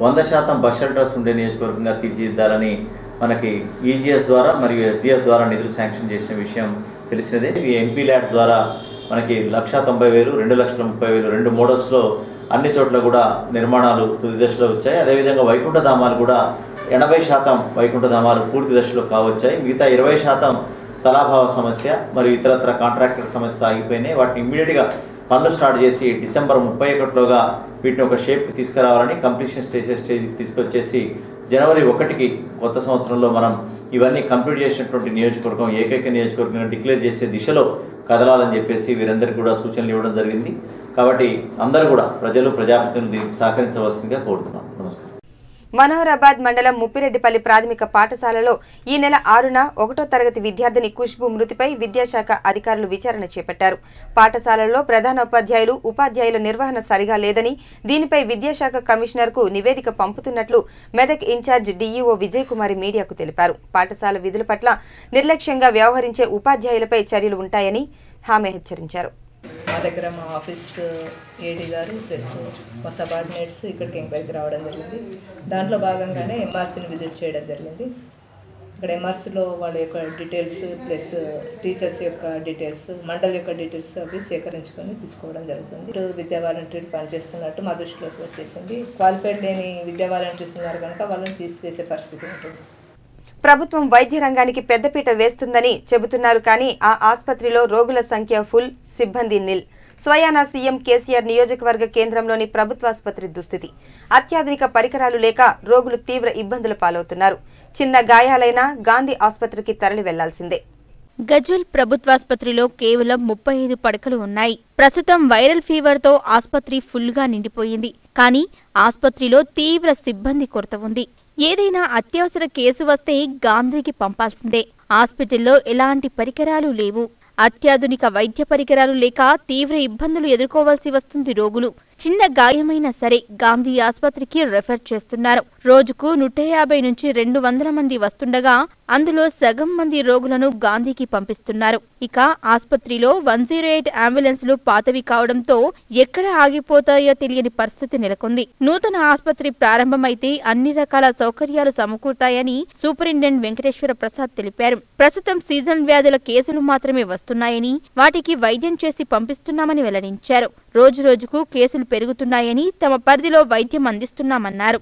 వంద శాతం బస్ షెల్టర్స్ ఉండే నియోజకవర్గంగా తీర్చిదిద్దాలని మనకి ఈజీఎస్ ద్వారా మరియు ఎస్డిఎఫ్ ద్వారా నిధులు శాంక్షన్ చేసిన విషయం తెలిసినదే. ఈ ఎంపీ ల్యాడ్స్ ద్వారా మనకి లక్ష తొంభై వేలు రెండు లక్షల ముప్పై వేలు రెండు మోడల్స్లో అన్ని చోట్ల కూడా నిర్మాణాలు తుది దశలో వచ్చాయి. అదేవిధంగా వైకుంఠ ధామాలు కూడా ఎనభై శాతం వైకుంఠధామాలు పూర్తి దశలో కావచ్చాయి. మిగతా ఇరవై శాతం స్థలాభావ సమస్య మరియు ఇతరత్ర కాంట్రాక్టర్ సమస్య ఆగిపోయినాయి. వాటిని ఇమ్మీడియట్గా పనులు స్టార్ట్ చేసి డిసెంబర్ ముప్పై ఒకటిలోగా వీటిని ఒక షేప్కి తీసుకురావాలని కంప్లీషన్ చేసే స్టేజ్కి తీసుకొచ్చేసి జనవరి ఒకటికి కొత్త సంవత్సరంలో మనం ఇవన్నీ కంప్లీట్ చేసినటువంటి నియోజకవర్గం ఏకైక నియోజకవర్గంగా డిక్లేర్ చేసే దిశలో కదలాలని చెప్పేసి వీరందరికీ కూడా సూచనలు ఇవ్వడం జరిగింది. కాబట్టి అందరూ కూడా ప్రజలు ప్రజాప్రతినిధులు దీనికి సహకరించవలసిందిగా కోరుతున్నాం. నమస్కారం. మనోహరాబాద్ మండలం ముప్పిరెడ్డిపల్లి ప్రాథమిక పాఠశాలలో ఈ నెల ఆరున ఒకటో తరగతి విద్యార్థిని ఖుష్బు మృతిపై విద్యాశాఖ అధికారులు విచారణ చేపట్టారు. పాఠశాలలో ప్రధానోపాధ్యాయులు ఉపాధ్యాయుల నిర్వహణ సరిగా లేదని దీనిపై విద్యాశాఖ కమిషనర్కు నివేదిక పంపుతున్నట్లు Medak in charge DEO Vijay Kumari మీడియాకు తెలిపారు. పాఠశాల విధుల పట్ల నిర్లక్ష్యంగా వ్యవహరించే ఉపాధ్యాయులపై చర్యలు ఉంటాయని హామీ హెచ్చరించారు. మా దగ్గర మా ఆఫీస్ ఏడీ గారు ప్లస్ మా సబార్డినేట్స్ ఇక్కడికి ఎంక్వైరీకి రావడం జరిగింది. దాంట్లో భాగంగానే ఎంఆర్సీని విజిట్ చేయడం జరిగింది. ఇక్కడ ఎంఆర్సీలో వాళ్ళ యొక్క డీటెయిల్స్ ప్లస్ టీచర్స్ యొక్క డీటెయిల్స్ మండలి యొక్క డీటెయిల్స్ అవి సేకరించుకొని తీసుకోవడం జరుగుతుంది. ఇటు విద్యా వాలంటీర్లు పనిచేస్తున్నట్టు మా దృష్టిలోకి వచ్చేసింది. క్వాలిఫైడ్ లేని విద్యా వాలంటీర్స్ ఉన్నారు కనుక వాళ్ళని తీసివేసే పరిస్థితి ఉంటుంది. ప్రభుత్వం వైద్య రంగానికి పెద్దపీట వేస్తుందని చెబుతున్నారు కానీ ఆ ఆసుపత్రిలో రోగుల సంఖ్య ఫుల్ సిబ్బంది నిల్. స్వయానా సీఎం కేసీఆర్ నియోజకవర్గ కేంద్రంలోని ప్రభుత్వాసుపత్రి దుస్థితి. అత్యాధునిక పరికరాలు లేక రోగులు తీవ్ర ఇబ్బందుల పాలవుతున్నారు. చిన్న గాయాలైనా గాంధీ ఆసుపత్రికి తరలి వెళ్ళాల్సిందే. గజ్వెల్ ప్రభుత్వాసుపత్రిలో కేవలం ముప్పై ఐదు పడకలు ఉన్నాయి. ప్రస్తుతం వైరల్ ఫీవర్తో ఆసుపత్రి ఫుల్గా నిండిపోయింది. కానీ ఆసుపత్రిలో తీవ్ర సిబ్బంది కొరత ఉంది. ఏదైనా అత్యవసర కేసు వస్తే గాంధీకి పంపాల్సిందే. హాస్పిటల్లో ఎలాంటి పరికరాలు లేవు. అత్యాధునిక వైద్య పరికరాలు లేక తీవ్ర ఇబ్బందులు ఎదుర్కోవాల్సి వస్తుంది రోగులు. చిన్న గాయమైనా సరే గాంధీ ఆసుపత్రికి రెఫర్ చేస్తున్నారు. రోజుకు నూట యాభై నుంచి రెండు వందల మంది వస్తుండగా అందులో సగం మంది రోగులను గాంధీకి పంపిస్తున్నారు. ఇక ఆసుపత్రిలో వన్ జీరో ఎయిట్ అంబులెన్స్లు పాతవి కావడంతో ఎక్కడ ఆగిపోతాయో తెలియని పరిస్థితి నెలకొంది. నూతన ఆసుపత్రి ప్రారంభమైతే అన్ని రకాల సౌకర్యాలు సమకూరుతాయని సూపరింటెండెంట్ వెంకటేశ్వర ప్రసాద్ తెలిపారు. ప్రస్తుతం సీజన్ వ్యాధుల కేసులు మాత్రమే వస్తున్నాయని వాటికి వైద్యం చేసి పంపిస్తున్నామని వెల్లడించారు. రోజు రోజుకు కేసులు పెరుగుతున్నాయని తమ పరిధిలో వైద్యం అందిస్తున్నామన్నారు.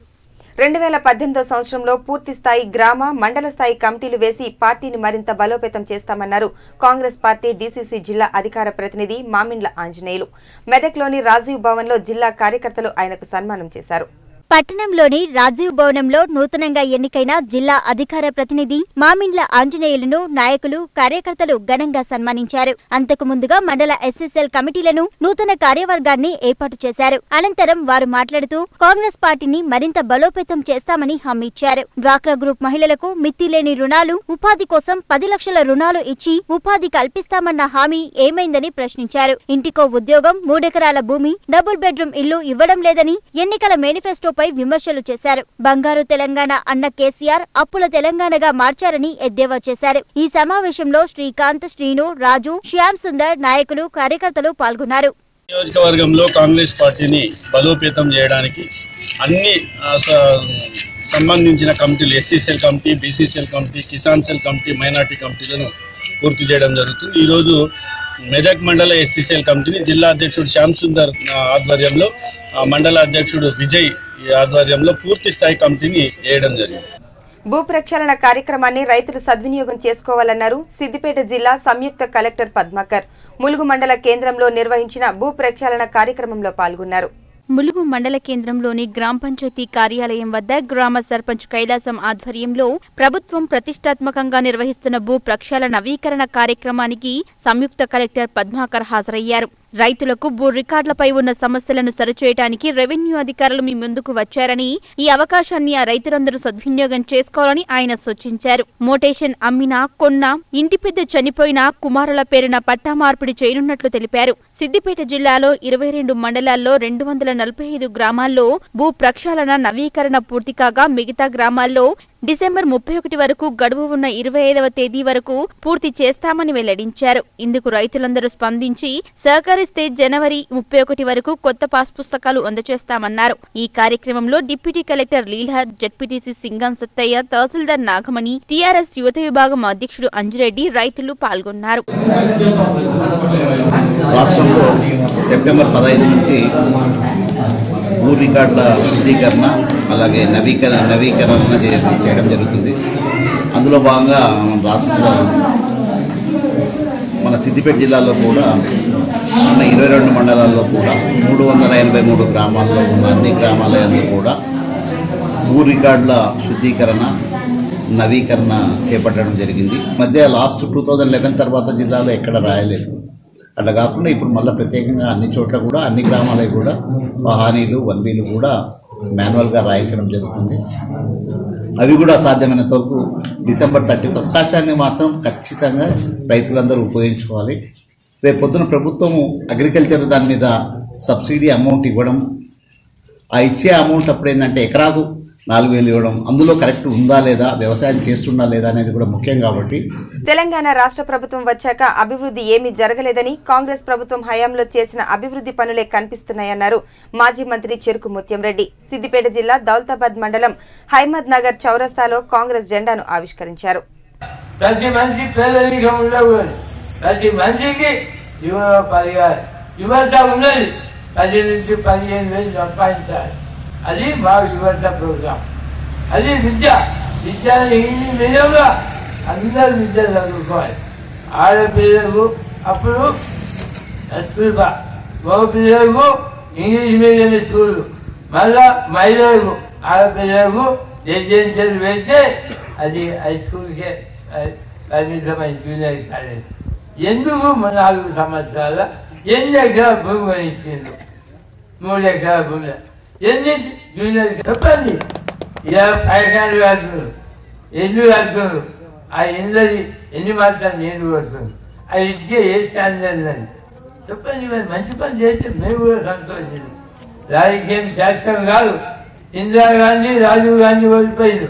రెండు వేల పద్దెనిమిదో సంవత్సరంలో పూర్తి స్థాయి గ్రామ మండల స్థాయి కమిటీలు వేసి పార్టీని మరింత బలోపేతం చేస్తామన్నారు కాంగ్రెస్ పార్టీ డీసీసీ జిల్లా అధికార ప్రతినిధి మామిండ్ల ఆంజనేయులు. మెదక్లోని రాజీవ్ భవన్లో జిల్లా కార్యకర్తలు ఆయనకు సన్మానం చేశారు. పట్టణంలోని రాజీవ్ భవనంలో నూతనంగా ఎన్నికైన జిల్లా అధికార ప్రతినిధి మామిండ్ల ఆంజనేయులను నాయకులు కార్యకర్తలు ఘనంగా సన్మానించారు. అంతకు ముందుగా మండల ఎస్ఎస్ఎల్ కమిటీలను నూతన కార్యవర్గాన్ని ఏర్పాటు చేశారు. అనంతరం వారు మాట్లాడుతూ కాంగ్రెస్ పార్టీని మరింత బలోపేతం చేస్తామని హామీ ఇచ్చారు. డ్వాక్రా గ్రూప్ మహిళలకు మిత్తిలేని రుణాలు ఉపాధి కోసం పది లక్షల రుణాలు ఇచ్చి ఉపాధి కల్పిస్తామన్న హామీ ఏమైందని ప్రశ్నించారు. ఇంటికో ఉద్యోగం మూడెకరాల భూమి డబుల్ బెడ్రూమ్ ఇల్లు ఇవ్వడం లేదని ఎన్నికల పై విమర్శలు చేశారు. బంగారు తెలంగాణ అన్న కేసీఆర్ అప్పుల తెలంగాణగా మార్చారని ఎద్దేవా చేశారు. ఈ సమావేశంలో శ్రీకాంత్ శ్రీను రాజు శ్యామ్ సుందర్ నాయకులు కార్యకర్తలు పాల్గొన్నారు. నియోజకవర్గంలో కాంగ్రెస్ పార్టీని బలోపేతం చేయడానికి అన్ని సంబంధించిన కమిటీలు SCCL committee BCCL committee Kisan cell committee minority కమిటీలను పూర్తి చేయడం జరుగుతుంది. ఈరోజు మెదక్ మండల ఎస్సీసీఎల్ కమిటీని జిల్లా అధ్యక్షుడు శ్యామ్ సుందర్ ఆధ్వర్యంలో మండల అధ్యక్షుడు విజయ్ ఈ ఆధ్వర్యంలో పూర్తి స్థాయి కమిటీని వేయడం జరిగింది. భూ ప్రక్షాళన కార్యక్రమాన్ని రైతులు సద్వినియోగం చేసుకోవాలన్నారు సిద్దిపేట జిల్లా సంయుక్త కలెక్టర్ పద్మాకర్. ములుగు మండల కేంద్రంలో నిర్వహించిన భూ ప్రక్షాళన కార్యక్రమంలో పాల్గొన్నారు. ములుగు మండల కేంద్రంలోని గ్రామ పంచాయతీ కార్యాలయం వద్ద గ్రామ సర్పంచ్ కైలాసం ఆధ్వర్యంలో ప్రభుత్వం ప్రతిష్టాత్మకంగా నిర్వహిస్తున్న భూ ప్రక్షాళన నవీకరణ కార్యక్రమానికి సంయుక్త కలెక్టర్ పద్మాకర్ హాజరయ్యారు. రైతులకు భూ రికార్డులపై ఉన్న సమస్యలను సరిచేయడానికి రెవెన్యూ అధికారులు మీ ముందుకు వచ్చారని ఈ అవకాశాన్ని ఆ రైతులందరూ సద్వినియోగం చేసుకోవాలని ఆయన సూచించారు. మోటేషన్ అమ్మినా కొన్నా ఇంటి పెద్ద చనిపోయినా కుమారుల పేరున పట్టా మార్పిడి చేయనున్నట్లు తెలిపారు. సిద్దిపేట జిల్లాలో ఇరవై రెండు మండలాల్లో రెండు వందల నలభై ఐదు గ్రామాల్లో భూ ప్రక్షాళన నవీకరణ పూర్తి కాగా మిగతా గ్రామాల్లో డిసెంబర్ ముప్పై ఒకటి వరకు గడువు ఉన్న ఇరవై ఐదవ తేదీ వరకు పూర్తి చేస్తామని వెల్లడించారు. ఇందుకు రైతులందరూ స్పందించి సహకరిస్తే జనవరి ముప్పై ఒకటి వరకు కొత్త పాస్ పుస్తకాలు అందజేస్తామన్నారు. ఈ కార్యక్రమంలో deputy collector Leela ZPTC Singam Sattaiah tahsildar Nagamani TRS యువత విభాగం అధ్యక్షుడు అంజురెడ్డి రైతులు పాల్గొన్నారు. రాష్ట్రంలో సెప్టెంబర్ పదహైదు నుంచి భూ రికార్డుల శుద్ధీకరణ అలాగే నవీకరణ నవీకరణ చేయడం జరుగుతుంది. అందులో భాగంగా మనం రాష్ట్ర మన సిద్దిపేట జిల్లాలో కూడా ఉన్న ఇరవై రెండు మండలాల్లో కూడా మూడు వందల ఎనభై మూడు గ్రామాల్లో ఉన్న అన్ని గ్రామాలయంలో కూడా భూ రికార్డుల శుద్ధీకరణ నవీకరణ చేపట్టడం జరిగింది. మధ్య లాస్ట్ టూ థౌజండ్ లెవెన్ తర్వాత జిల్లాలో ఎక్కడ రాయలేదు. అట్లా కాకుండా ఇప్పుడు మళ్ళీ ప్రత్యేకంగా అన్ని చోట్ల కూడా అన్ని గ్రామాలకు కూడా వాహానీలు వన్బీలు కూడా మాన్యువల్గా రాయించడం జరుగుతుంది. అవి కూడా సాధ్యమైనంత వరకు డిసెంబర్ థర్టీ ఫస్ట్. అవకాశాన్ని మాత్రం ఖచ్చితంగా రైతులందరూ ఉపయోగించుకోవాలి. రేపు పొద్దున ప్రభుత్వము అగ్రికల్చర్ దాని మీద సబ్సిడీ అమౌంట్ ఇవ్వడం. ఆ ఇచ్చే అమౌంట్ అప్పుడు ఏంటంటే ఎకరాకు నాలుగు వేలు ఇవ్వడం అందులో కరెక్ట్ ఉందా లేదా వ్యవసాయం చేస్తుందా లేదా అనేది కూడా ముఖ్యం కాబట్టి. తెలంగాణ రాష్ట్ర ప్రభుత్వం వచ్చాక అభివృద్ధి ఏమీ జరగలేదని కాంగ్రెస్ ప్రభుత్వం హయాంలో చేసిన అభివృద్ధి పనులే కనిపిస్తున్నాయన్నారు మాజీ మంత్రి చెరుకు ముత్యంరెడ్డి. సిద్దిపేట జిల్లా దౌలతాబాద్ మండలం హైమద్ నగర్ చౌరస్తాలో కాంగ్రెస్ జెండాను ఆవిష్కరించారు. ప్రతి మనిషి పేదరికం ఉండకూడదు ప్రతి మనిషికి జీవనోపాధిగా యువత ఉన్నది పది నుంచి పదిహేను వేలు సంపాదించాలి. అది మా యువత ప్రోగ్రాం. అది విద్య. విద్య ఇంగ్లీష్ మీడియంలో అందరు విద్య చదువుకోవాలి. ఆడపిల్లలకు అప్పుడు కస్తూర్బా మగ పిల్లలకు ఇంగ్లీష్ మీడియం స్కూల్. మళ్ళా మహిళలకు ఆడపిల్లలకు రెసిడెన్షియల్ వేస్తే అది హై స్కూల్కే పరిమితమైన జూనియర్ కాలేజ్. ఎందుకు మన నాలుగు సంవత్సరాల? ఎన్ని ఎకరాల భూమి కొనిచ్చిండు మూడు ఎకరాల భూమి. ఎన్ని జూనియర్ చెప్పండి ఫైవ్ పైకాలు కడుతున్నారు ఎల్లు కడుతున్నారు ఆ ఎన్నది ఎన్ని మాత్రం నేను కొడుతుంది ఆ ఇసుక ఏ స్టాండ్ అని చెప్పండి మరి మంచి పని చేస్తే మేము కూడా సంతోషించాం రాజకీయం శాస్త్రం కాదు ఇందిరాగాంధీ రాజీవ్ గాంధీ ఓడిపోయిండు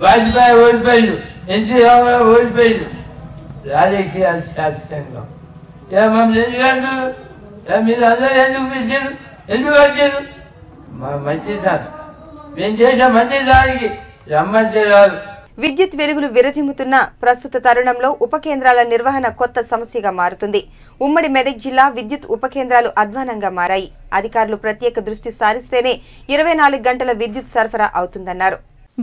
వాజ్పేయి ఓడిపోయిండు ఎన్టీ రామారావు ఓడిపోయిండు రాజకీయాలు శాస్త్రంగా ఇలా మమ్మల్ని ఎందుకు మీరు అందరూ ఎందుకు పిలిచారు ఎందుకు వచ్చారు మంచి సార్. మేము చేసే మంచి దానికి రమ్మంటే రాదు విద్యుత్ వెలుగులు విరజిమ్ముతున్న ప్రస్తుత తరుణంలో ఉప కేంద్రాల నిర్వహణ కొత్త సమస్యగా మారుతుంది. ఉమ్మడి మెదక్ జిల్లా విద్యుత్ ఉప కేంద్రాలు అధ్వానంగా మారాయి. అధికారులు ప్రత్యేక దృష్టి సారిస్తేనే ఇరవై నాలుగు గంటల విద్యుత్ సరఫరా అవుతుందన్నారు.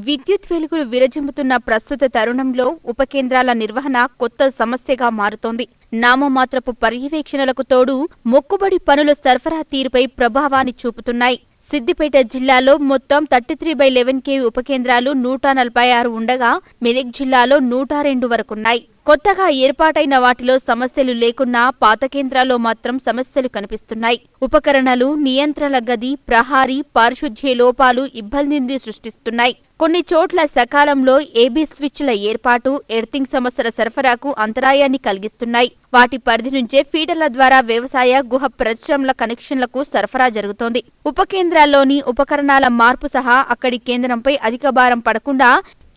విద్యుత్ వెలుగులు విరజిమ్ముతున్న ప్రస్తుత తరుణంలో ఉప కేంద్రాల నిర్వహణ కొత్త సమస్యగా మారుతోంది. నామమాత్రపు పర్యవేక్షణలకు తోడు మొక్కుబడి పనుల సరఫరా తీరుపై ప్రభావాన్ని చూపుతున్నాయి. సిద్దిపేట జిల్లాలో మొత్తం thirty three by eleven KV ఉప కేంద్రాలు నూట నలభై ఆరు ఉండగా మెదక్ జిల్లాలో నూట రెండు వరకున్నాయి. కొత్తగా ఏర్పాటైన వాటిలో సమస్యలు లేకున్నా పాత కేంద్రాల్లో మాత్రం సమస్యలు కనిపిస్తున్నాయి. ఉపకరణలు నియంత్రణ గది ప్రహారీ పారిశుధ్య లోపాలు ఇబ్బందిని సృష్టిస్తున్నాయి. కొన్ని చోట్ల సకాలంలో ఏబీ స్విచ్ల ఏర్పాటు ఎర్తింగ్ సమస్యల సరఫరాకు అంతరాయాన్ని కలిగిస్తున్నాయి. వాటి పరిధి నుంచే ఫీడర్ల ద్వారా వ్యవసాయ గుహ పరిశ్రమల కనెక్షన్లకు సరఫరా జరుగుతోంది. ఉప కేంద్రాల్లోని ఉపకరణాల మార్పు సహా అక్కడి కేంద్రంపై అధిక భారం పడకుండా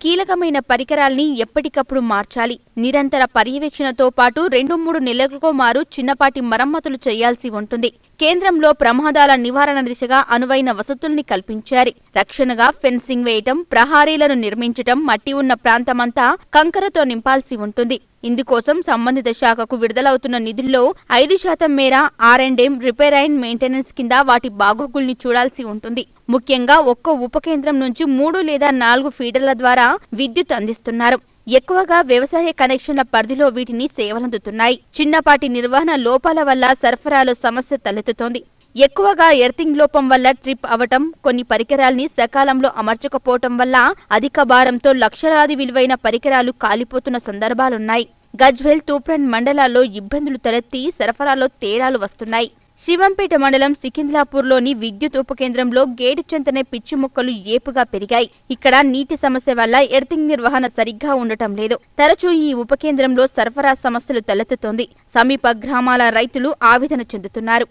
కీలకమైన పరికరాల్ని ఎప్పటికప్పుడు మార్చాలి. నిరంతర పర్యవేక్షణతో పాటు రెండు మూడు నెలలకో మారు చిన్నపాటి మరమ్మతులు చేయాల్సి ఉంటుంది. కేంద్రంలో ప్రమాదాల నివారణ దిశగా అనువైన వసతుల్ని కల్పించారు. రక్షణగా ఫెన్సింగ్ వేయటం ప్రహారీలను నిర్మించటం మట్టి ఉన్న ప్రాంతమంతా కంకరతో నింపాల్సి ఉంటుంది. ఇందుకోసం సంబంధిత శాఖకు విడుదలవుతున్న నిధుల్లో ఐదు శాతం మేర R and M repair and maintenance కింద వాటి బాగోగుల్ని చూడాల్సి ఉంటుంది. ముఖ్యంగా ఒక్కో ఉప కేంద్రం నుంచి మూడు లేదా నాలుగు ఫీడర్ల ద్వారా విద్యుత్ అందిస్తున్నారు. ఎక్కువగా వ్యవసాయ కనెక్షన్ల పరిధిలో వీటిని సేవలందుతున్నాయి. చిన్నపాటి నిర్వహణ లోపాల వల్ల సరఫరాలో సమస్య తలెత్తుతోంది. ఎక్కువగా ఎర్తింగ్ లోపం వల్ల ట్రిప్ అవటం కొన్ని పరికరాల్ని సకాలంలో అమర్చకపోవటం వల్ల అధిక భారంతో లక్షలాది విలువైన పరికరాలు కాలిపోతున్న సందర్భాలున్నాయి. గజ్వెల్ తూప్రన్ మండలాల్లో ఇబ్బందులు తలెత్తి సరఫరాలో తేడాలు వస్తున్నాయి. శివంపేట మండలం సికింద్లాపూర్లోని విద్యుత్ ఉప కేంద్రంలో గేటు చెంతనే పిచ్చి మొక్కలు ఏపుగా పెరిగాయి. ఇక్కడ నీటి సమస్య వల్ల ఎర్తింగ్ నిర్వహణ సరిగ్గా ఉండటం లేదు. తరచూ ఈ ఉప కేంద్రంలో సరఫరా సమస్యలు తలెత్తుతోంది. సమీప గ్రామాల రైతులు ఆవేదన చెందుతున్నారు.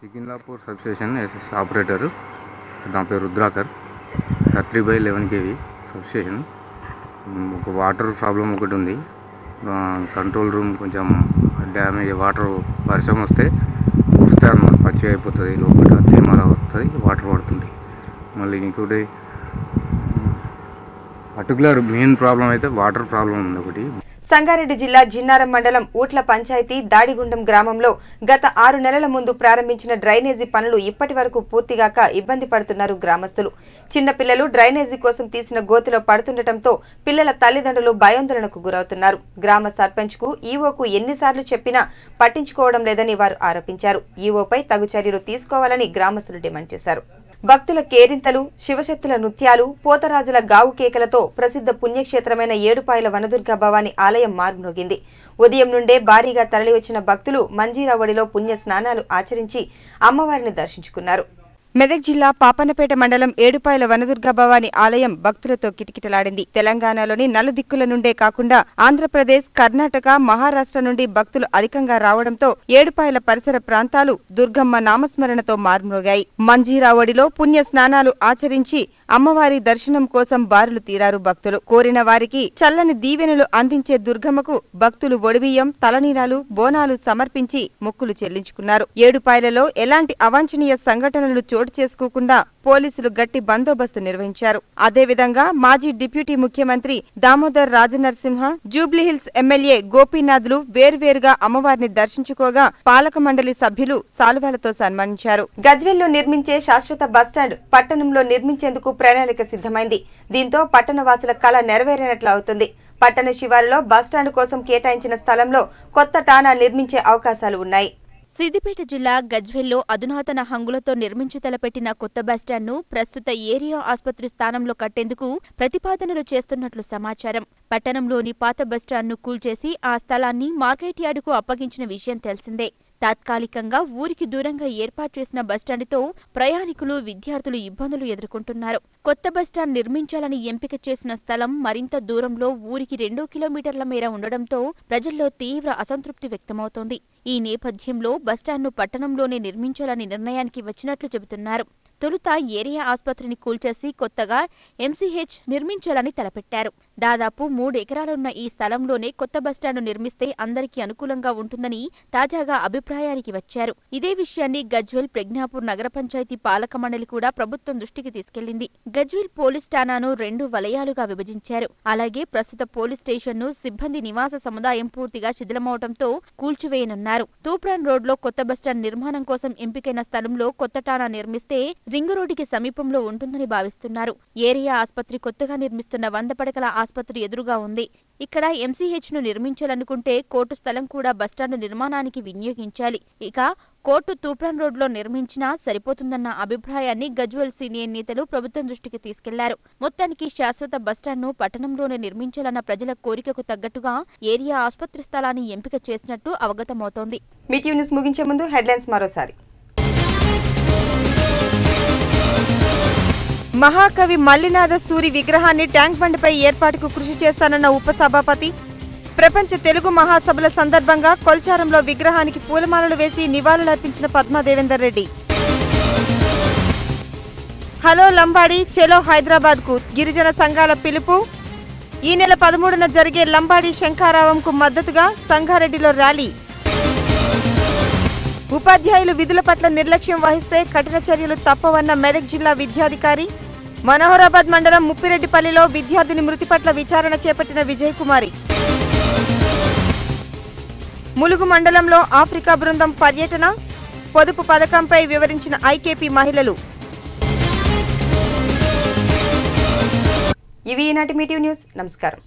Sikindlapur substation SS operator. నా పేరు Rudrakar. Thirty by eleven KV substation. ఒక వాటర్ ప్రాబ్లం ఒకటి ఉంది. కంట్రోల్ రూమ్ కొంచెం డ్యామేజ్ వాటర్ వర్షం వస్తే వస్తే అన్నమాట. పచ్చి అయిపోతుంది లోపల తేమ వస్తుంది వాటర్ పడుతుంది మళ్ళీ ఇంకోటి పర్టికులర్ మెయిన్ ప్రాబ్లం అయితే వాటర్ ప్రాబ్లం ఉంది ఒకటి. సంగారెడ్డి జిల్లా జిన్నారం మండలం ఊట్ల పంచాయతీ దాడిగుండం గ్రామంలో గత ఆరు నెలల ముందు ప్రారంభించిన డ్రైనేజీ పనులు ఇప్పటి వరకు పూర్తిగాక ఇబ్బంది పడుతున్నారు గ్రామస్తులు. చిన్నపిల్లలు డ్రైనేజీ కోసం తీసిన గోతిలో పడుతుండటంతో పిల్లల తల్లిదండ్రులు భయాందోళనకు గురవుతున్నారు. గ్రామ సర్పంచ్కు ఈవోకు ఎన్నిసార్లు చెప్పినా పట్టించుకోవడం లేదని వారు ఆరోపించారు. ఈవోపై తగు చర్యలు తీసుకోవాలని గ్రామస్తులు డిమాండ్ చేశారు. భక్తుల కేరింతలు శివశక్తుల నృత్యాలు పోతరాజుల గావు కేకలతో ప్రసిద్ధ పుణ్యక్షేత్రమైన ఏడుపాయల వనదుర్గా భవాని ఆలయం మార్మృగింది ఉదయం నుండే భారీగా తరలివచ్చిన భక్తులు మంజీరావడిలో పుణ్య స్నానాలు ఆచరించి అమ్మవారిని దర్శించుకున్నారు. మెదక్ జిల్లా పాపన్నపేట మండలం ఏడుపాయల వనదుర్గ భవాని ఆలయం భక్తులతో కిటకిటలాడింది. తెలంగాణలోని నలుదిక్కుల నుండే కాకుండా ఆంధ్రప్రదేశ్ కర్ణాటక మహారాష్ట్ర నుండి భక్తులు అధికంగా రావడంతో ఏడుపాయల పరిసర ప్రాంతాలు దుర్గమ్మ నామస్మరణతో మార్మోగాయి. మంజీరావడిలో పుణ్య స్నానాలు ఆచరించి అమ్మవారి దర్శనం కోసం బారులు తీరారు భక్తులు. కోరిన వారికి చల్లని దీవెనలు అందించే దుర్గమ్మకు భక్తులు ఒడిబియ్యం తలనీరాలు బోనాలు సమర్పించి మొక్కులు చెల్లించుకున్నారు. ఏడుపాయలలో ఎలాంటి అవాంఛనీయ సంఘటనలు చోటు చేసుకోకుండా పోలీసులు గట్టి బందోబస్తు నిర్వహించారు. అదేవిధంగా మాజీ డిప్యూటీ ముఖ్యమంత్రి దామోదర్ రాజనరసింహ జూబ్లీహిల్స్ ఎమ్మెల్యే గోపీనాథ్లు వేర్వేరుగా అమ్మవారిని దర్శించుకోగా పాలక మండలి సభ్యులు సాలువాలతో సన్మానించారు. గజ్వెల్లో నిర్మించే శాశ్వత బస్టాండ్ పట్టణంలో నిర్మించేందుకు ప్రణాళిక సిద్ధమైంది. దీంతో పట్టణ వాసుల కళ నెరవేరినట్లు అవుతుంది. పట్టణ శివారులో బస్టాండ్ కోసం కేటాయించిన స్థలంలో కొత్త టానా నిర్మించే అవకాశాలు ఉన్నాయి. సిద్దిపేట జిల్లా గజ్వెల్లో అధునాతన హంగులతో నిర్మించి తలపెట్టిన కొత్త బస్టాండ్ను ప్రస్తుత ఏరియా ఆసుపత్రి స్థానంలో కట్టేందుకు ప్రతిపాదనలు చేస్తున్నట్లు సమాచారం. పట్టణంలోని పాత బస్టాండ్ను కూల్చేసి ఆ స్థలాన్ని మార్కెట్ యార్డుకు అప్పగించిన విషయం తెలిసిందే. తాత్కాలికంగా ఊరికి దూరంగా ఏర్పాటు చేసిన బస్టాండ్తో ప్రయాణికులు విద్యార్థులు ఇబ్బందులు ఎదుర్కొంటున్నారు. కొత్త బస్టాండ్ నిర్మించాలని ఎంపిక చేసిన స్థలం మరింత దూరంలో ఊరికి రెండు కిలోమీటర్ల మేర ఉండడంతో ప్రజల్లో తీవ్ర అసంతృప్తి వ్యక్తమవుతోంది. ఈ నేపథ్యంలో బస్టాండ్ను పట్టణంలోనే నిర్మించాలని నిర్ణయానికి వచ్చినట్లు చెబుతున్నారు. తొలుత ఏరియా ఆసుపత్రిని కూల్చేసి కొత్తగా ఎంసీహెచ్ నిర్మించాలని తలపెట్టారు. దాదాపు మూడు ఎకరాలున్న ఈ స్థలంలోనే కొత్త బస్టాండ్ నిర్మిస్తే అందరికీ అనుకూలంగా ఉంటుందని తాజాగా అభిప్రాయానికి వచ్చారు. ఇదే విషయాన్ని గజ్వెల్ ప్రజ్ఞాపూర్ నగర పంచాయతీ పాలక మండలి కూడా ప్రభుత్వం దృష్టికి తీసుకెళ్ళింది గజ్వెల్ పోలీస్ ఠానాను రెండు వలయాలుగా విభజించారు. అలాగే ప్రస్తుత పోలీస్ స్టేషన్ను సిబ్బంది నివాస సముదాయం పూర్తిగా శిథిలమవడంతో కూల్చివేయనున్నారు. తూప్రాన్ రోడ్లో కొత్త బస్టాండ్ నిర్మాణం కోసం ఎంపికైన స్థలంలో కొత్త ఠానా నిర్మిస్తే రింగు రోడ్డుకి సమీపంలో ఉంటుందని భావిస్తున్నారు. ఏరియా ఆసుపత్రి కొత్తగా నిర్మిస్తున్న వంద పడకల ఆసుపత్రి ఎదురుగా ఉంది. ఇక్కడ ఎంసీహెచ్ను నిర్మించాలనుకుంటే కోర్టు స్థలం కూడా బస్టాండ్ నిర్మాణానికి వినియోగించాలి. ఇక కోర్టు తూప్రాన్ రోడ్లో నిర్మించినా సరిపోతుందన్న అభిప్రాయాన్ని గజ్వల్ సీనియర్ నేతలు ప్రభుత్వం దృష్టికి తీసుకెళ్ళారు. మొత్తానికి శాశ్వత బస్టాండ్ను పట్టణంలోనే నిర్మించాలన్న ప్రజల కోరికకు తగ్గట్టుగా ఏరియా ఆసుపత్రి స్థలాన్ని ఎంపిక చేసినట్టు అవగతమవుతోంది. ముగించే ముందు హెడ్లైన్స్ మరోసారి. మహాకవి మల్లినాథ సూరి విగ్రహాన్ని ట్యాంక్ బండిపై ఏర్పాటుకు కృషి చేస్తానన్న ఉపసభాపతి. ప్రపంచ తెలుగు మహాసభల సందర్భంగా కొల్చారంలో విగ్రహానికి పూలమాలలు వేసి నివాళులర్పించిన పద్మా దేవేందర్ రెడ్డి. హలో లంబాడి చెలో హైదరాబాద్కు గిరిజన సంఘాల పిలుపు. ఈ నెల పదమూడున జరిగే లంబాడి శంఖారావంకు మద్దతుగా సంగారెడ్డిలో ర్యాలీ. ఉపాధ్యాయులు విధుల పట్ల నిర్లక్ష్యం వహిస్తే కఠిన చర్యలు తప్పవన్న మెదక్ జిల్లా విద్యాధికారి మనోహరాబాద్ మండలం ముప్పిరెడ్డిపల్లిలో విద్యార్థిని మృతి పట్ల విచారణ చేపట్టిన విజయకుమారి. ములుగు మండలంలో ఆఫ్రికా బృందం పర్యటన పొదుపు పథకంపై వివరించిన ఐకేపీ మహిళలు. ఇవి ఈనాటి మీటివ్ న్యూస్. నమస్కారం.